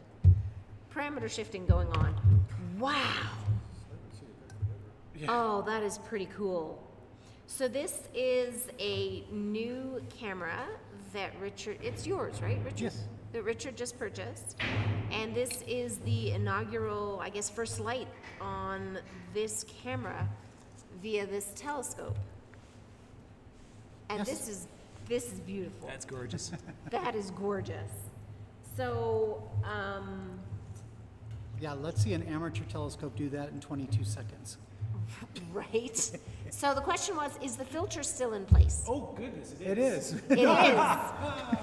B: Parameter shifting going on. Wow. Oh, that is pretty cool. So this is a new camera that Richard, it's yours, right, Richard?
G: Yes.
B: That Richard just purchased. And this is the inaugural, I guess, first light on this camera via this telescope. And
G: Yes.
B: this is, this is beautiful.
A: That's gorgeous.
B: That is gorgeous. So, um,
G: Yeah, let's see an amateur telescope do that in 22 seconds.
B: right? So the question was, is the filter still in place?
A: oh goodness,
G: It is.
B: It is.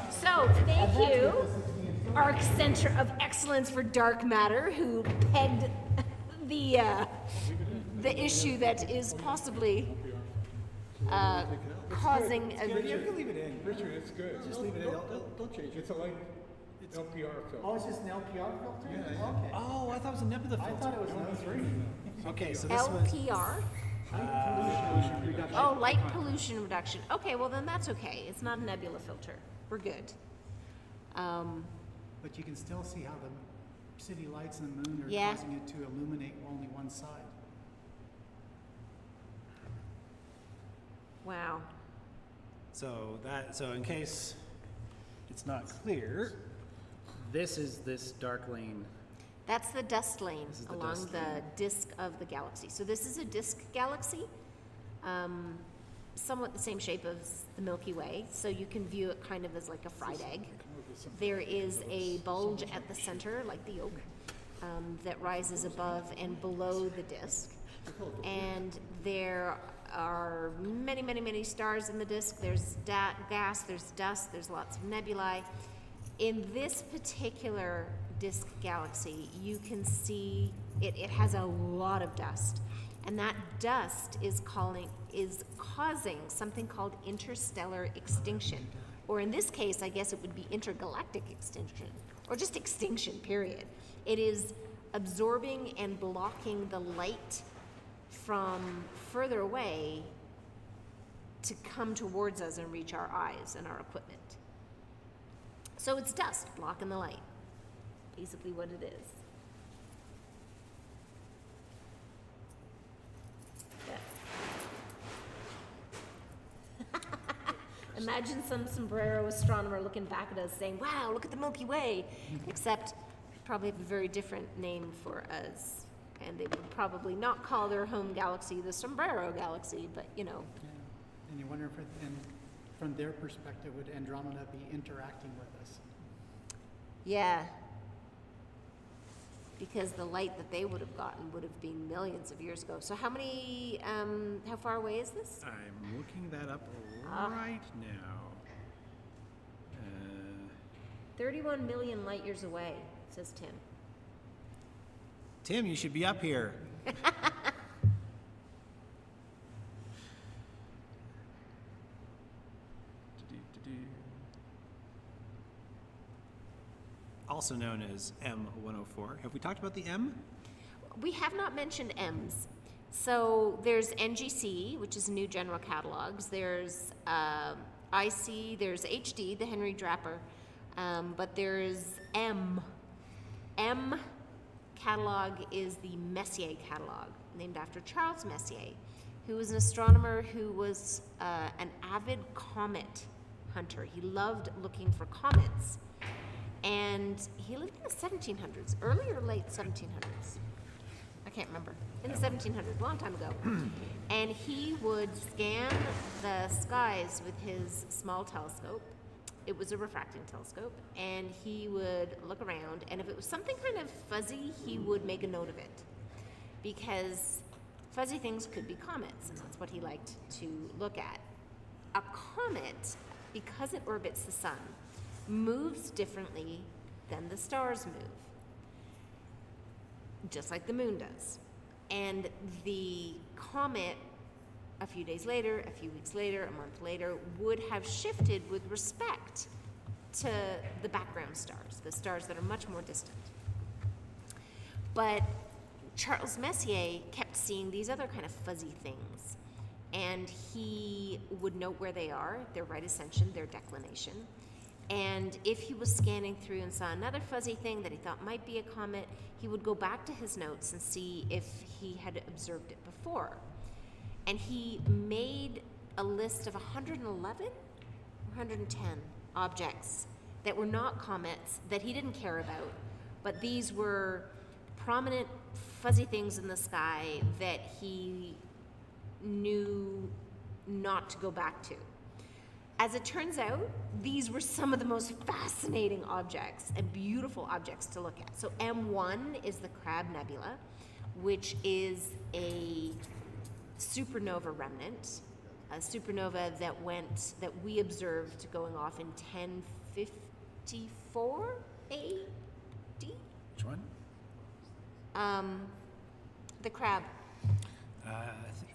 B: So, thank you, ARC Center of Excellence for Dark Matter, who pegged the, uh, the issue that is possibly, uh, causing
A: You
B: a,
A: can leave it in.
J: Richard, it's good.
A: Just leave it in.
J: Don't, don't, don't change it. It's a light LPR filter.
G: Oh, it's just an LPR filter? Yeah. Okay.
A: Oh, I thought it was a nebula
G: I
A: filter.
G: thought it was number three.
A: Okay, so this was.
B: LPR. Oh, light pollution reduction. Okay, well then that's okay. It's not a nebula filter. We're good. Um,
G: But you can still see how the city lights and the moon are
B: Yeah.
G: causing it to illuminate only one side.
B: wow.
A: So that, so in case it's not clear,
D: This is this dark lane.
B: That's the dust lane
A: the
B: along
A: dust
B: the disk of the galaxy. So this is a disk galaxy, um, somewhat the same shape as the Milky Way. So you can view it kind of as like a fried egg. There is a bulge at the center, like the yolk, um, that rises above and below the disk. And there are many, many, many stars in the disk. There's da- gas, there's dust, there's lots of nebulae. In this particular disk galaxy, you can see it, it has a lot of dust. And that dust is calling is causing something called interstellar extinction. Or in this case, I guess it would be intergalactic extinction, or just extinction, period. It is absorbing and blocking the light from further away to come towards us and reach our eyes and our equipment. So it's dust blocking the light, basically what it is. Imagine some sombrero astronomer looking back at us saying, wow, look at the Milky Way. Except probably have a very different name for us. And they would probably not call their home galaxy the Sombrero Galaxy, but you know,
G: Yeah. And you wonder if, it- and from their perspective, would Andromeda be interacting with us?
B: Yeah. Because the light that they would have gotten would have been millions of years ago. So how many, um, how far away is this?
D: I'm looking that up
B: Ah.
D: right now. Uh,
B: 31 million light years away, says Tim.
A: Tim, you should be up here. Also known as M104. Have we talked about the M?
B: We have not mentioned M's. So there's NGC, which is New General Catalogs. There's um IC, there's HD, the Henry Draper. Um, but there's M. M catalog is the Messier catalog, named after Charles Messier, who was an astronomer who was uh, an avid comet hunter. He loved looking for comets. And he lived in the 1700s, early or late 1700s. I can't remember. In the 1700s, a long time ago. and he would scan the skies with his small telescope. It was a refracting telescope. And he would look around, and if it was something kind of fuzzy, he would make a note of it. Because fuzzy things could be comets, and that's what he liked to look at. A comet, because it orbits the sun, moves differently than the stars move just like the moon does. And the comet, a few days later, a few weeks later, a month later, would have shifted with respect to the background stars, the stars that are much more distant. But Charles Messier kept seeing these other kind of fuzzy things. And he would note where they are, their right ascension, their declination. And if he was scanning through and saw another fuzzy thing that he thought might be a comet, he would go back to his notes and see if he had observed it before. And he made a list of 111 110 objects that were not comets that he didn't care about, but these were prominent fuzzy things in the sky that he knew not to go back to. As it turns out, these were some of the most fascinating objects and beautiful objects to look at. So, M1 is the Crab Nebula, which is a supernova remnant, a supernova that went, that we observed going off in 1054 AD.
D: Which one?
B: Um, the crab.
D: Uh,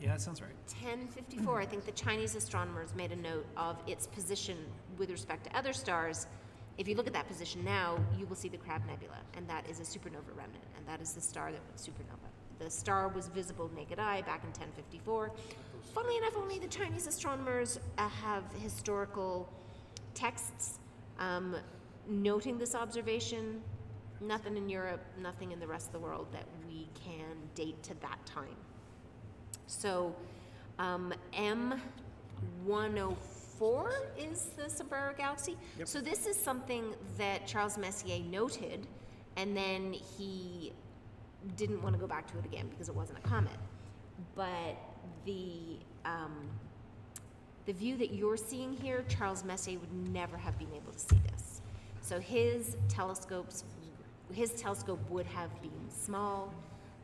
D: yeah, that sounds right.
B: 1054, I think the Chinese astronomers made a note of its position with respect to other stars. If you look at that position now, you will see the Crab Nebula, and that is a supernova remnant, and that is the star that went supernova. The star was visible naked eye back in 1054. Funnily enough, only the Chinese astronomers uh, have historical texts um, noting this observation. Nothing in Europe, nothing in the rest of the world that we can date to that time. So, um, M104 is the Sombrero Galaxy. So this is something that Charles Messier noted, and then he didn't want to go back to it again because it wasn't a comet. But the um, the view that you're seeing here, Charles Messier would never have been able to see this. So his telescopes, his telescope would have been small.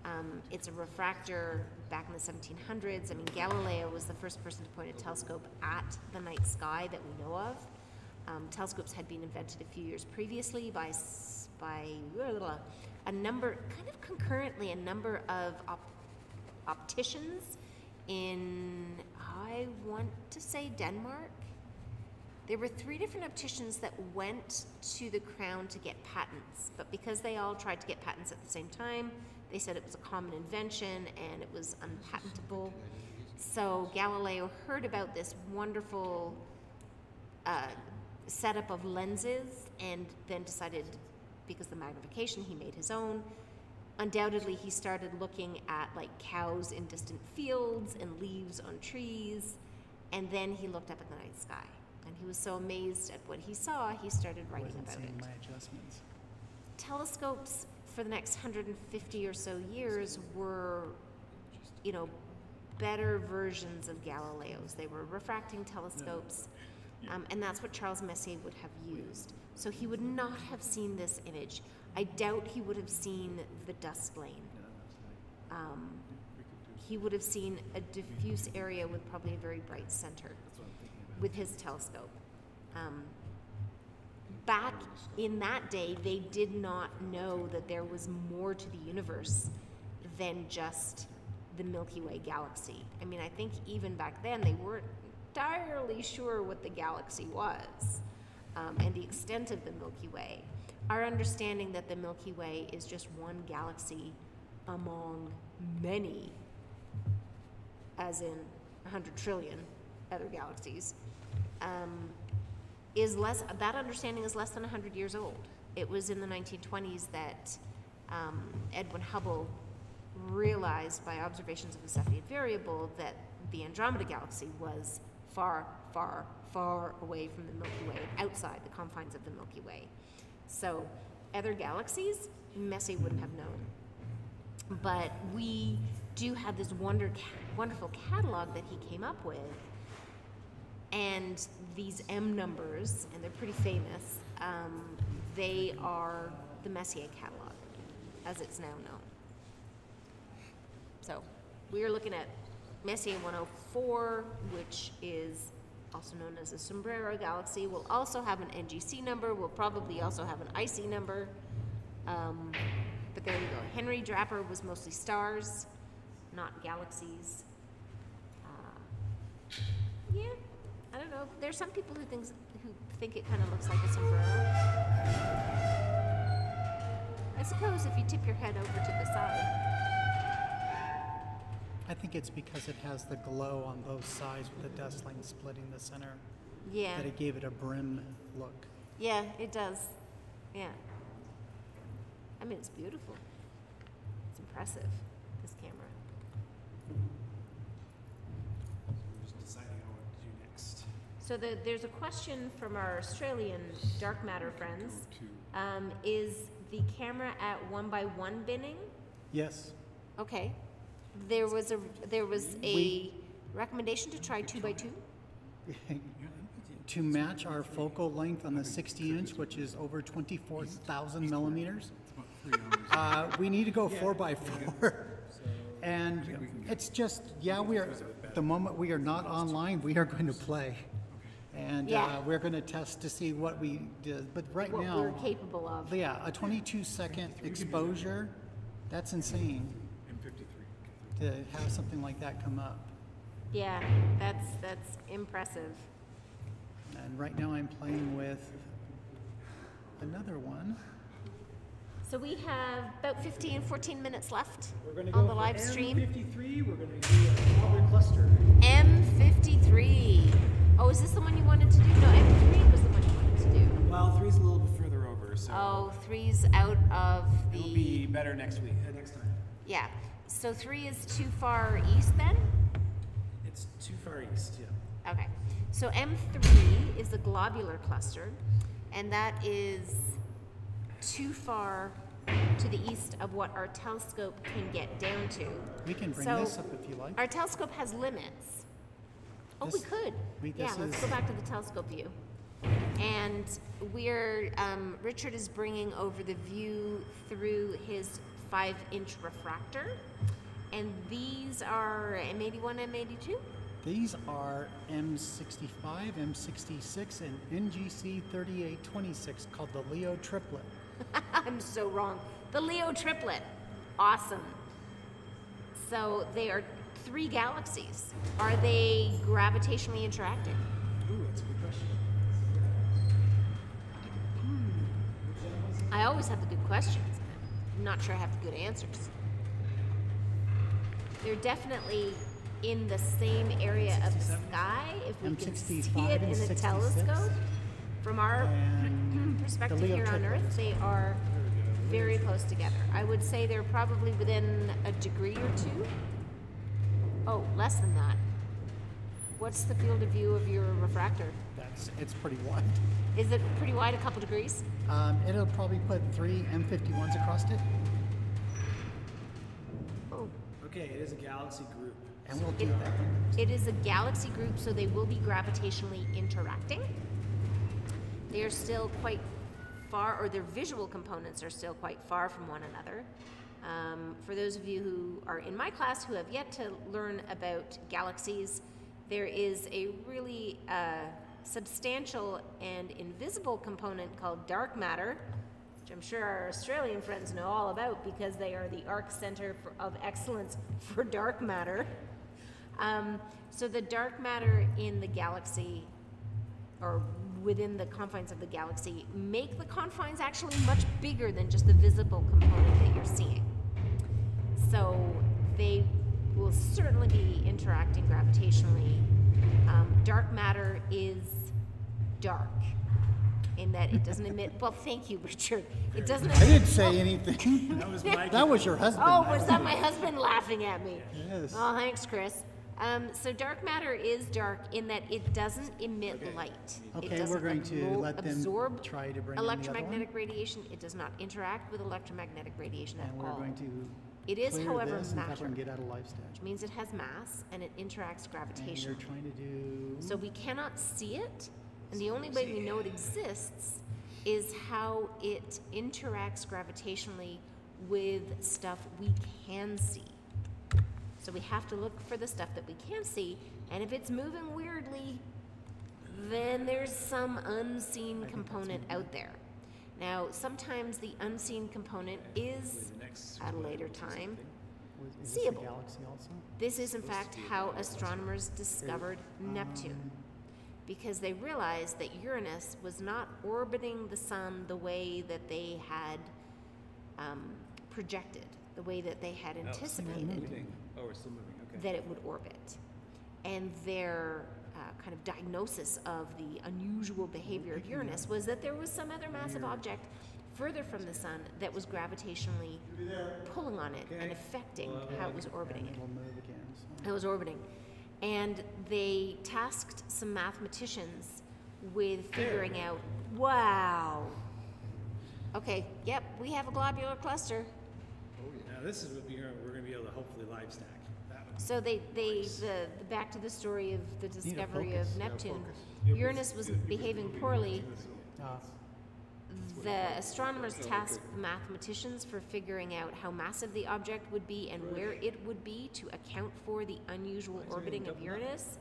B: Um, it's a refractor back in the 1700s. I mean, Galileo was the first person to point a telescope at the night sky that we know of. Um, telescopes had been invented a few years previously by by a number, kind of concurrently, a number of op- opticians in, I want to say Denmark. There were three different opticians that went to the crown to get patents, but because they all tried to get patents at the same time, they said it was a common invention and it was unpatentable. So Galileo heard about this wonderful uh, setup of lenses and then decided, because the magnification, he made his own. Undoubtedly, he started looking at like cows in distant fields and leaves on trees, and then he looked up at the night sky. And he was so amazed at what he saw, he started writing about it
G: my adjustments.
B: telescopes for the next 150 or so years were, you know, better versions of Galileo's. They were refracting telescopes, um, and that's what Charles Messier would have used. So he would not have seen this image. I doubt he would have seen the dust lane. Um, he would have seen a diffuse area with probably a very bright center with his telescope. Um, back in that day, they did not know that there was more to the universe than just the Milky Way galaxy. I mean, I think even back then they weren't entirely sure what the galaxy was um, and the extent of the Milky Way. Our understanding that the Milky Way is just one galaxy among many, as in 100 trillion other galaxies, um, is less, that understanding is less than 100 years old. It was in the 1920s that um, Edwin Hubble realized by observations of the Cepheid variable that the Andromeda galaxy was far, far, far away from the Milky Way, outside the confines of the Milky Way. So, other galaxies, Messier wouldn't have known. But we do have this wonder, wonderful catalog that he came up with and these M numbers, and they're pretty famous, um, they are the Messier catalog, as it's now known. So we are looking at Messier 104, which is also known as the Sombrero Galaxy. We'll also have an NGC number. We'll probably also have an IC number. Um, but there you go. Henry Draper was mostly stars, not galaxies. Uh, yeah, I don't know. There's some people who who think it kind of looks like a sombrero. I suppose if you tip your head over to the side.
G: I think it's because it has the glow on both sides with the dust lane splitting the center
B: Yeah.
G: that it gave it a brim look.
B: Yeah, it does. Yeah. I mean, it's beautiful. It's impressive, this camera.
A: We're just deciding what to do next.
B: So the, there's a question from our Australian dark matter friends. Um, is the camera at one by one binning?
G: Yes,
B: Okay. There was a, there was a recommendation to try two by two?
G: to match our focal length on the 60 inch, which is over 24,000 millimeters, uh, we need to go four by four. And it's just, yeah, we are, the moment we are not online, we are going to play. And uh, we're going to test to see what we did, but right
B: What
G: now.
B: we're capable of.
G: Yeah, a 22 second exposure, that's insane to have something like that come up.
B: Yeah, that's, that's impressive.
G: And right now I'm playing with another one.
B: So we have about 15, 14 minutes left
A: We're gonna
B: on
A: go
B: the
A: for
B: live stream.
A: M53, we're gonna do a Hubble cluster.
B: M53. Oh, is this the one you wanted to do? No, M3 was the one you wanted to do.
A: Well, three's a little bit further over, so
B: Oh, three's out of the.
A: it'll be better next week, uh, next time.
B: Yeah. So three is too far east then?
A: It's too far east, yeah.
B: Okay. So M3 is a globular cluster, and that is too far to the east of what our telescope can get down to.
G: We can bring
B: So-
G: this up if you like.
B: Our telescope has limits. Oh, we could.
G: we-
B: Yeah, let's
G: is-
B: go back to the telescope view. And we're, um, Richard is bringing over the view through his five inch refractor. And these are M81, M82?
G: These are M65, M66, and NGC 3826 called the Leo triplet.
B: I'm so wrong. The Leo triplet. Awesome. So they are three galaxies. Are they gravitationally interacting?
A: Ooh, that's a good question. Hmm.
B: I always have the good questions. I'm not sure I have good answers. They're definitely in the same area of the sky if we can see it in a telescope. From our perspective here on. Earth, they are very close together. I would say they're probably within a degree or two. Oh, less than that. What's the field of view of your refractor?
G: That's, it's pretty wide.
B: Is it pretty wide, a couple degrees?
G: Um, it'll probably put three M51s across it,
B: Oh,
A: Okay, it is a galaxy group.
G: and we'll do
B: It-
G: that.
B: It is a galaxy group, so they will be gravitationally interacting. They are still quite far, or their visual components are still quite far from one another. Um, for those of you who are in my class who have yet to learn about galaxies, there is a really uh, substantial and invisible component called dark matter, which I'm sure our Australian friends know all about because they are the ARC Center for, of Excellence for Dark Matter. Um, so the dark matter in the galaxy, or within the confines of the galaxy, make the confines actually much bigger than just the visible component that you're seeing. So they will certainly be interacting gravitationally. Um, dark matter is dark in that it doesn't emit. Well, thank you, Richard. It doesn't.
G: I didn't say anything.
A: That was my.
G: that was your husband.
B: oh, was that my husband laughing at me?
G: Yes.
B: Oh, thanks, Chris. Um, so dark matter is dark in that it doesn't emit light. It
G: Okay, we're
B: doesn't
G: going to
B: absor-
G: let them
B: absorb
G: try to bring in the other one.
B: electromagnetic radiation. It does not interact with electromagnetic radiation at
G: And we're
B: all.
G: going to
B: It is,
G: clear
B: however,
G: this and
B: matter,
G: get out of stage.
B: which means it has mass and it interacts
G: And you're
B: gravitationally.
G: trying to do.
B: So we cannot see it, and the only way we know it exists is how it interacts gravitationally with stuff we can see. So we have to look for the stuff that we can see, and if it's moving weirdly, then there's some unseen component out there. Now, sometimes the unseen component is, at a later time,
G: Was- Is this a
B: seeable. this is, in fact, how astronomers discovered Neptune. Because they realized that Uranus was not orbiting the sun the way that they had um, projected, the way that they had anticipated
C: Oh, we're still moving. Okay.
B: that it would orbit. And their uh, kind of diagnosis of the unusual behavior of Uranus was that there was some other massive object further from the sun that was gravitationally pulling on it and affecting
D: Well,
B: how it was orbiting it.
G: it'll move again, so.
B: It was orbiting. And they tasked some mathematicians with figuring out, wow. Okay, yep, we have a globular cluster. Oh, yeah.
D: Now, this is what we're, we're gonna be able to hopefully live stack. That would
B: So they, they, the, the back to the story of the discovery of
G: focus.
B: Neptune. Uranus was behaving poorly. The astronomers tasked the mathematicians for figuring out how massive the object would be and where it would be to account for the unusual orbiting of Uranus.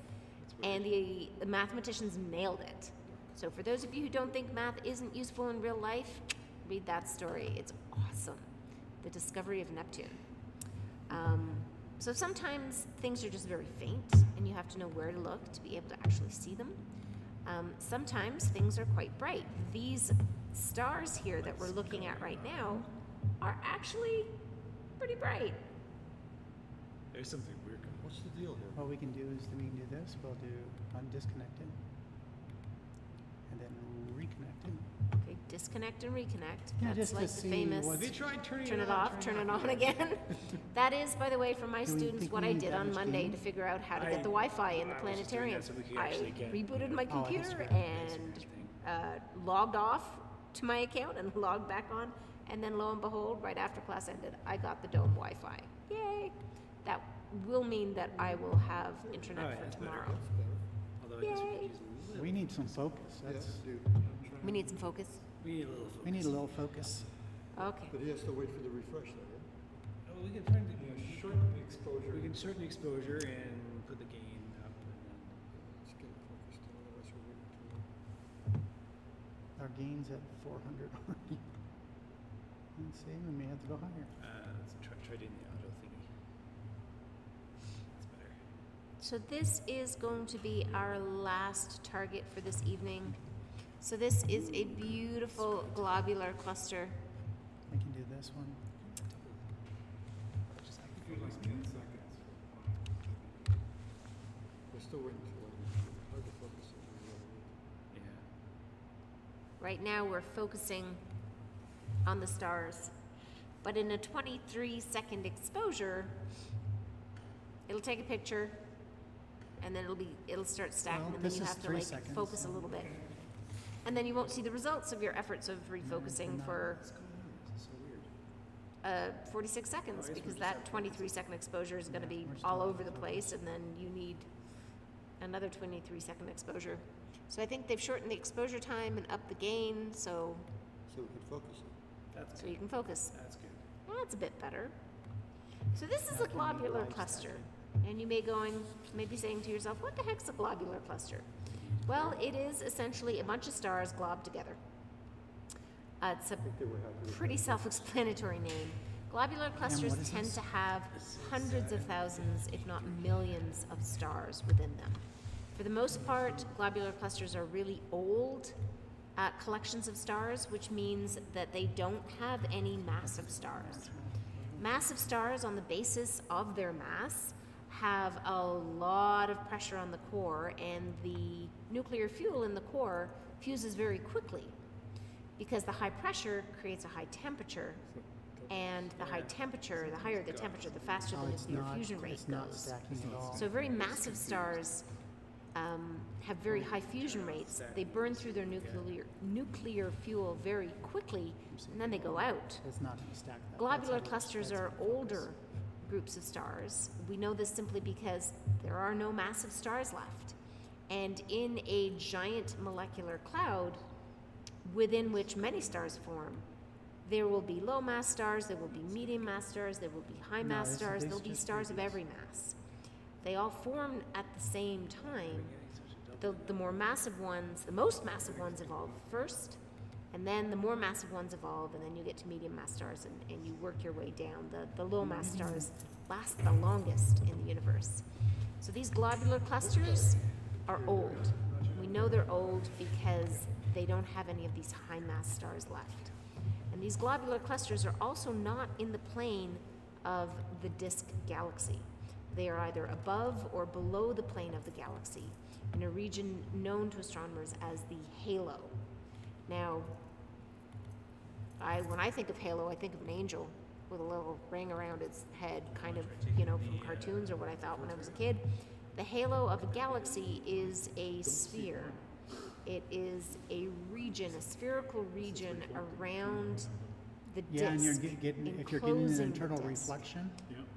B: And the, the mathematicians nailed it. So for those of you who don't think math isn't useful in real life, read that story. It's awesome. The discovery of Neptune. Um, so sometimes things are just very faint, and you have to know where to look to be able to actually see them. Um, sometimes things are quite bright. These stars here that we're looking at right now are actually pretty bright.
D: There's something weird going
F: What's the deal here?
G: What we can do is we can do this, we'll do undisconnected. And then reconnected.
B: Okay, disconnect and reconnect.
G: Yeah,
B: That's
G: just to
B: like the
G: see
B: famous
G: what's-
D: Have you tried turning
B: turn
D: it
B: it
D: on?
B: off, turn it on again. that is, by the way, for my
G: Do we
B: students,
G: think
B: what I
G: need
B: did
G: that
B: on
G: much
B: Monday
G: gain?
B: to figure out how to
D: I-
B: get the Wi-Fi in the
D: I was just doing
B: planetarium.
D: that so we could
B: I
D: actually get-
B: rebooted my
G: Oh, that's
B: computer
G: right.
B: and uh, logged off to my account and logged back on. And then lo and behold, right after class ended, I got the Dome Wi-Fi. Yay! That will mean that I will have internet
D: Alright,
B: for
D: that's better.
B: tomorrow.
D: Although I guess we
B: Yay.
D: could use a little,
G: We need some focus, that's,
F: dude.
B: We need some focus.
D: We need a little focus.
G: we need a little focus.
B: Okay.
F: But he has to wait for the refresh though, yeah?
D: Oh, we can turn the,
J: Yeah, shorten the exposure.
D: we can shorten the exposure and put the gain up and then.
F: Let's get it focused, otherwise we're waiting too long.
G: Our gain's at four hundred already. Let's see, we may have to go higher.
D: Uh, let's try, try doing the auto thingy. That's better.
B: So this is going to be our last target for this evening. So this is a beautiful globular cluster.
G: We can do this one.
J: Give like ten seconds.
F: We're still waiting too long. Hard to focus on the other
D: Yeah.
B: Right now, we're focusing on the stars. But in a 23 second exposure, it'll take a picture and then it'll be it'll start stacking
G: Well,
B: and then you have to like
G: seconds,
B: focus a little bit. And then you won't see the results of your efforts of refocusing for
D: What's going on? This is so weird.
B: uh, 46 seconds
D: I guess we're
B: because that 23 second exposure is going to be all over the place and then you need another 23 second exposure. So I think they've shortened the exposure time and upped the gain so
F: So we can focus it.
D: That's
B: so
D: good.
B: you can focus.
D: That's good.
B: Well, That's a bit better. So this is
G: Now
B: a globular cluster. And you may going, maybe saying to yourself, what the heck's a globular cluster? Well, it is essentially a bunch of stars globbed together. Uh, it's a
F: I think they were happy with
B: pretty self-explanatory name. Globular clusters tend
G: this?
B: to have hundreds of thousands, if not millions, of stars within them. For the most part, globular clusters are really old uh, collections of stars, which means that they don't have any massive stars. Massive stars, on the basis of their mass, have a lot of pressure on the core, and the nuclear fuel in the core fuses very quickly because the high pressure creates a high temperature, and the high temperature, the higher the temperature, the faster
G: Oh,
B: the nuclear
G: not,
B: fusion rate goes.
G: stacking at all.
B: So very massive stars um, have very high fusion rates. They burn through their nuclear nuclear fuel very quickly, and then they go out.
G: It's not stack that.
B: Globular clusters are older groups of stars. We know this simply because there are no massive stars left. And in a giant molecular cloud within which many stars form, there will be low mass stars, there will be medium mass stars, there will be high
G: No,
B: mass stars, there'll be stars of every mass. They all form at the same time. The, the more massive ones, the most massive ones evolve first, and then the more massive ones evolve, and then you get to medium mass stars, and, and you work your way down. The, the low mass stars last the longest in the universe. So these globular clusters are old. We know they're old because they don't have any of these high mass stars left. And these globular clusters are also not in the plane of the disk galaxy. They are either above or below the plane of the galaxy, in a region known to astronomers as the halo. Now, I, when I think of halo, I think of an angel with a little ring around its head, kind of, you know, from cartoons or what I thought when I was a kid. The halo of a galaxy is a sphere. It is a region, a spherical region around the
G: Yeah, and you're
B: disk,
G: get- getting, if you're getting an
B: enclosing the
G: internal
B: disk
G: reflection,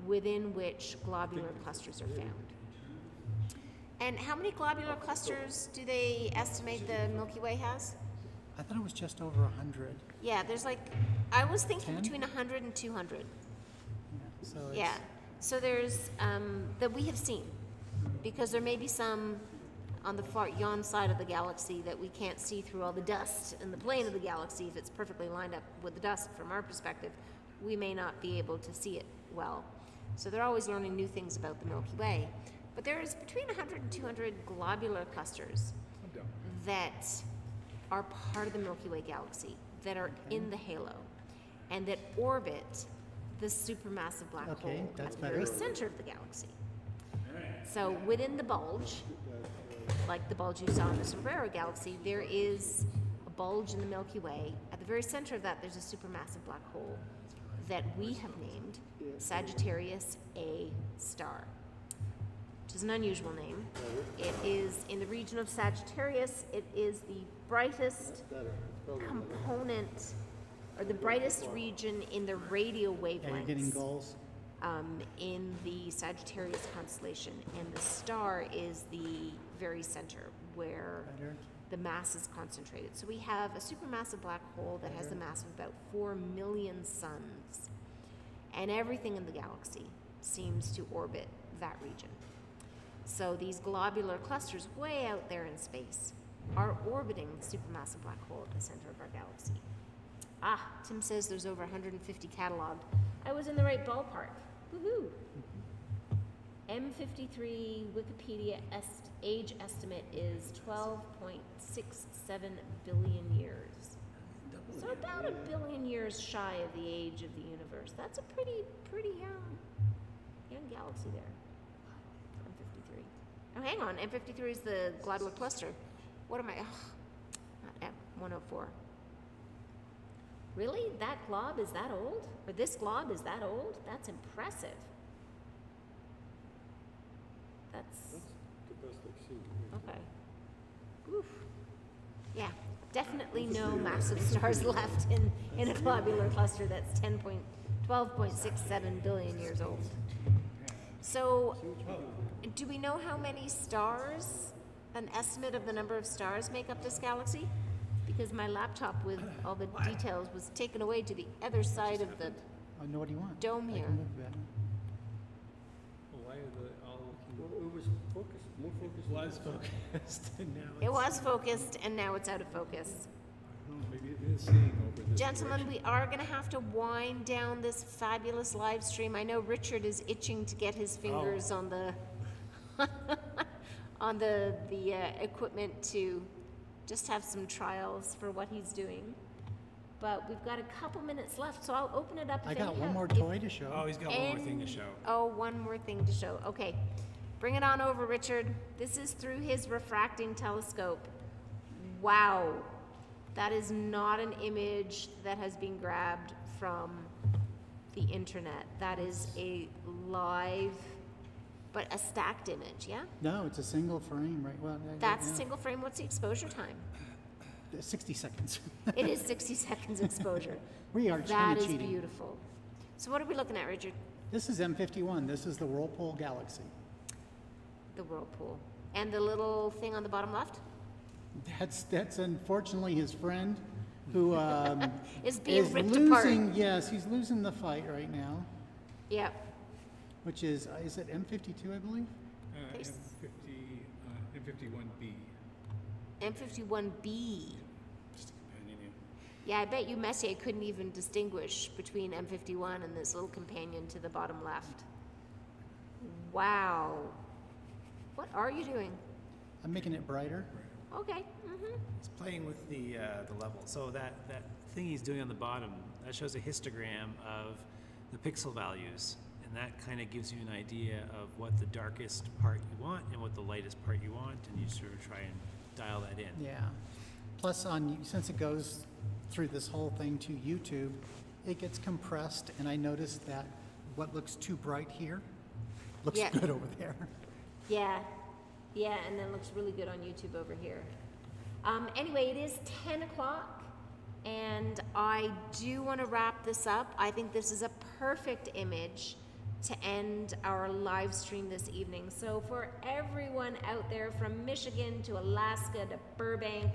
B: within which globular clusters are found. And how many globular clusters do they estimate the Milky Way has?
G: I thought it was just over a hundred.
B: Yeah, there's like, I was thinking
G: Ten?
B: between 100 and 200.
G: Yeah, So it's.
B: Yeah. So there's, um, that we have seen, because there may be some on the far yon side of the galaxy that we can't see through all the dust in the plane of the galaxy. If it's perfectly lined up with the dust from our perspective, we may not be able to see it well. So they're always learning new things about the Milky Way. But there is between 100 and 200 globular clusters that are part of the Milky Way galaxy, that are in the halo, and that orbit the supermassive black
G: Okay,
B: hole
G: that's
B: at the very center of the galaxy. So within the bulge, like the bulge you saw in the Sombrero galaxy, there is a bulge in the Milky Way. At the very center of that, there's a supermassive black hole that we have named Sagittarius A star, which is an unusual name. It is in the region of Sagittarius. It is the brightest component or the brightest region in the radio wavelengths
G: Yeah, you're getting goals.
B: um, in the Sagittarius constellation, and the star is the very center where
G: Better.
B: the mass is concentrated. So we have a supermassive black hole that has the mass of about 4 million suns, and everything in the galaxy seems to orbit that region. So these globular clusters way out there in space are orbiting the supermassive black hole at the center of our galaxy. Ah, Tim says there's over 150 cataloged. I was in the right ballpark. Woohoo! M53 Wikipedia est- age estimate is 12.67 billion years. So about a billion years shy of the age of the universe. That's a pretty, pretty young, young galaxy there. M53. Oh, hang on. M53 is the globular cluster. What am I? Ugh, not M104. Really? That glob is that old? Or this glob is that old? That's impressive. That's
F: The best I've seen.
B: okay. Oof. Yeah, definitely no uh, massive stars left in, in a globular cluster that's 10 point, 12.67 billion years old. So, do we know how many stars, an estimate of the number of stars make up this galaxy? Because my laptop with all the details was taken away to the other side of the
G: I know what you want.
B: Dome
G: I
B: here.
G: can move that.
J: Why are the, all
F: Well, it was focused, more focused.
A: Was focused, and now
B: It
A: it's-
B: was focused and now it's out of focus.
J: I don't know, maybe it is seeing over this
B: Gentlemen,
J: direction.
B: we are going to have to wind down this fabulous live stream. I know Richard is itching to get his oh. fingers on the on the the uh, equipment to just have some trials for what he's doing. But we've got a couple minutes left, so I'll open it up.
G: I
B: if
G: got
B: any
G: one
B: have-
G: more
B: if
G: toy to show.
A: Oh, he's got one more thing to
B: any-
A: show.
B: Oh, one more thing to show. Okay. Bring it on over, Richard. This is through his refracting telescope. Wow. That is not an image that has been grabbed from the internet. That is a live, but a stacked image, yeah?
G: No, it's a single frame, right? Well,
B: That's
G: yeah.
B: single frame. What's the exposure time?
G: Sixty seconds.
B: It is 60 seconds exposure.
G: We are
B: That is
G: cheating.
B: beautiful. So, what are we looking at, Richard?
G: This is M51. This is the Whirlpool Galaxy.
B: The whirlpool. And the little thing on the bottom left?
G: That's that's unfortunately his friend, who um,
B: Is being
G: is
B: ripped
G: losing.
B: apart.
G: Yes, he's losing the fight right now,
B: Yep.
G: Which is uh, is it M52, I believe.
J: Uh,
B: There's-
J: M50, uh, M51B.
B: M51B. Yeah, I bet you Messier couldn't even distinguish between M51 and this little companion to the bottom left. Wow. What are you doing?
G: I'm making it brighter.
B: Okay. Mm-hmm.
A: He's playing with the uh, the level. So that that thing he's doing on the bottom that shows a histogram of the pixel values,
D: and that kind of gives you an idea of what the darkest part you want and what the lightest part you want, and you sort of try and dial that in.
G: Yeah. Plus, on since it goes through this whole thing to YouTube, it gets compressed, and I noticed that what looks too bright here looks
B: Yeah.
G: good over there.
B: Yeah, yeah, and then looks really good on YouTube over here. Um, anyway, it is 10 o'clock, and I do want to wrap this up. I think this is a perfect image to end our live stream this evening. So, for everyone out there from Michigan to Alaska to Burbank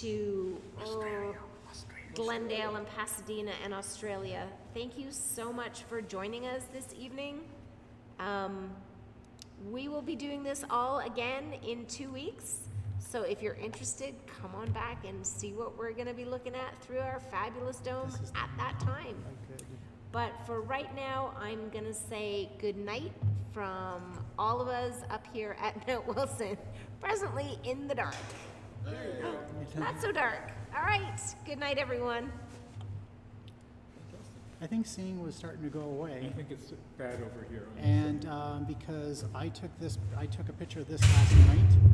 B: to oh, Glendale and Pasadena and Australia, thank you so much for joining us this evening. Um, we will be doing this all again in two weeks. So if you're interested, come on back and see what we're going to be looking at through our fabulous dome at that time.
G: Good.
B: But for right now, I'm going to say good night from all of us up here at Mount Wilson, presently in the dark. Not so dark. All right. Good night, everyone.
G: I think seeing was starting to go away.
J: I think it's bad over here.
G: And um, because I took this, I took a picture of this last night,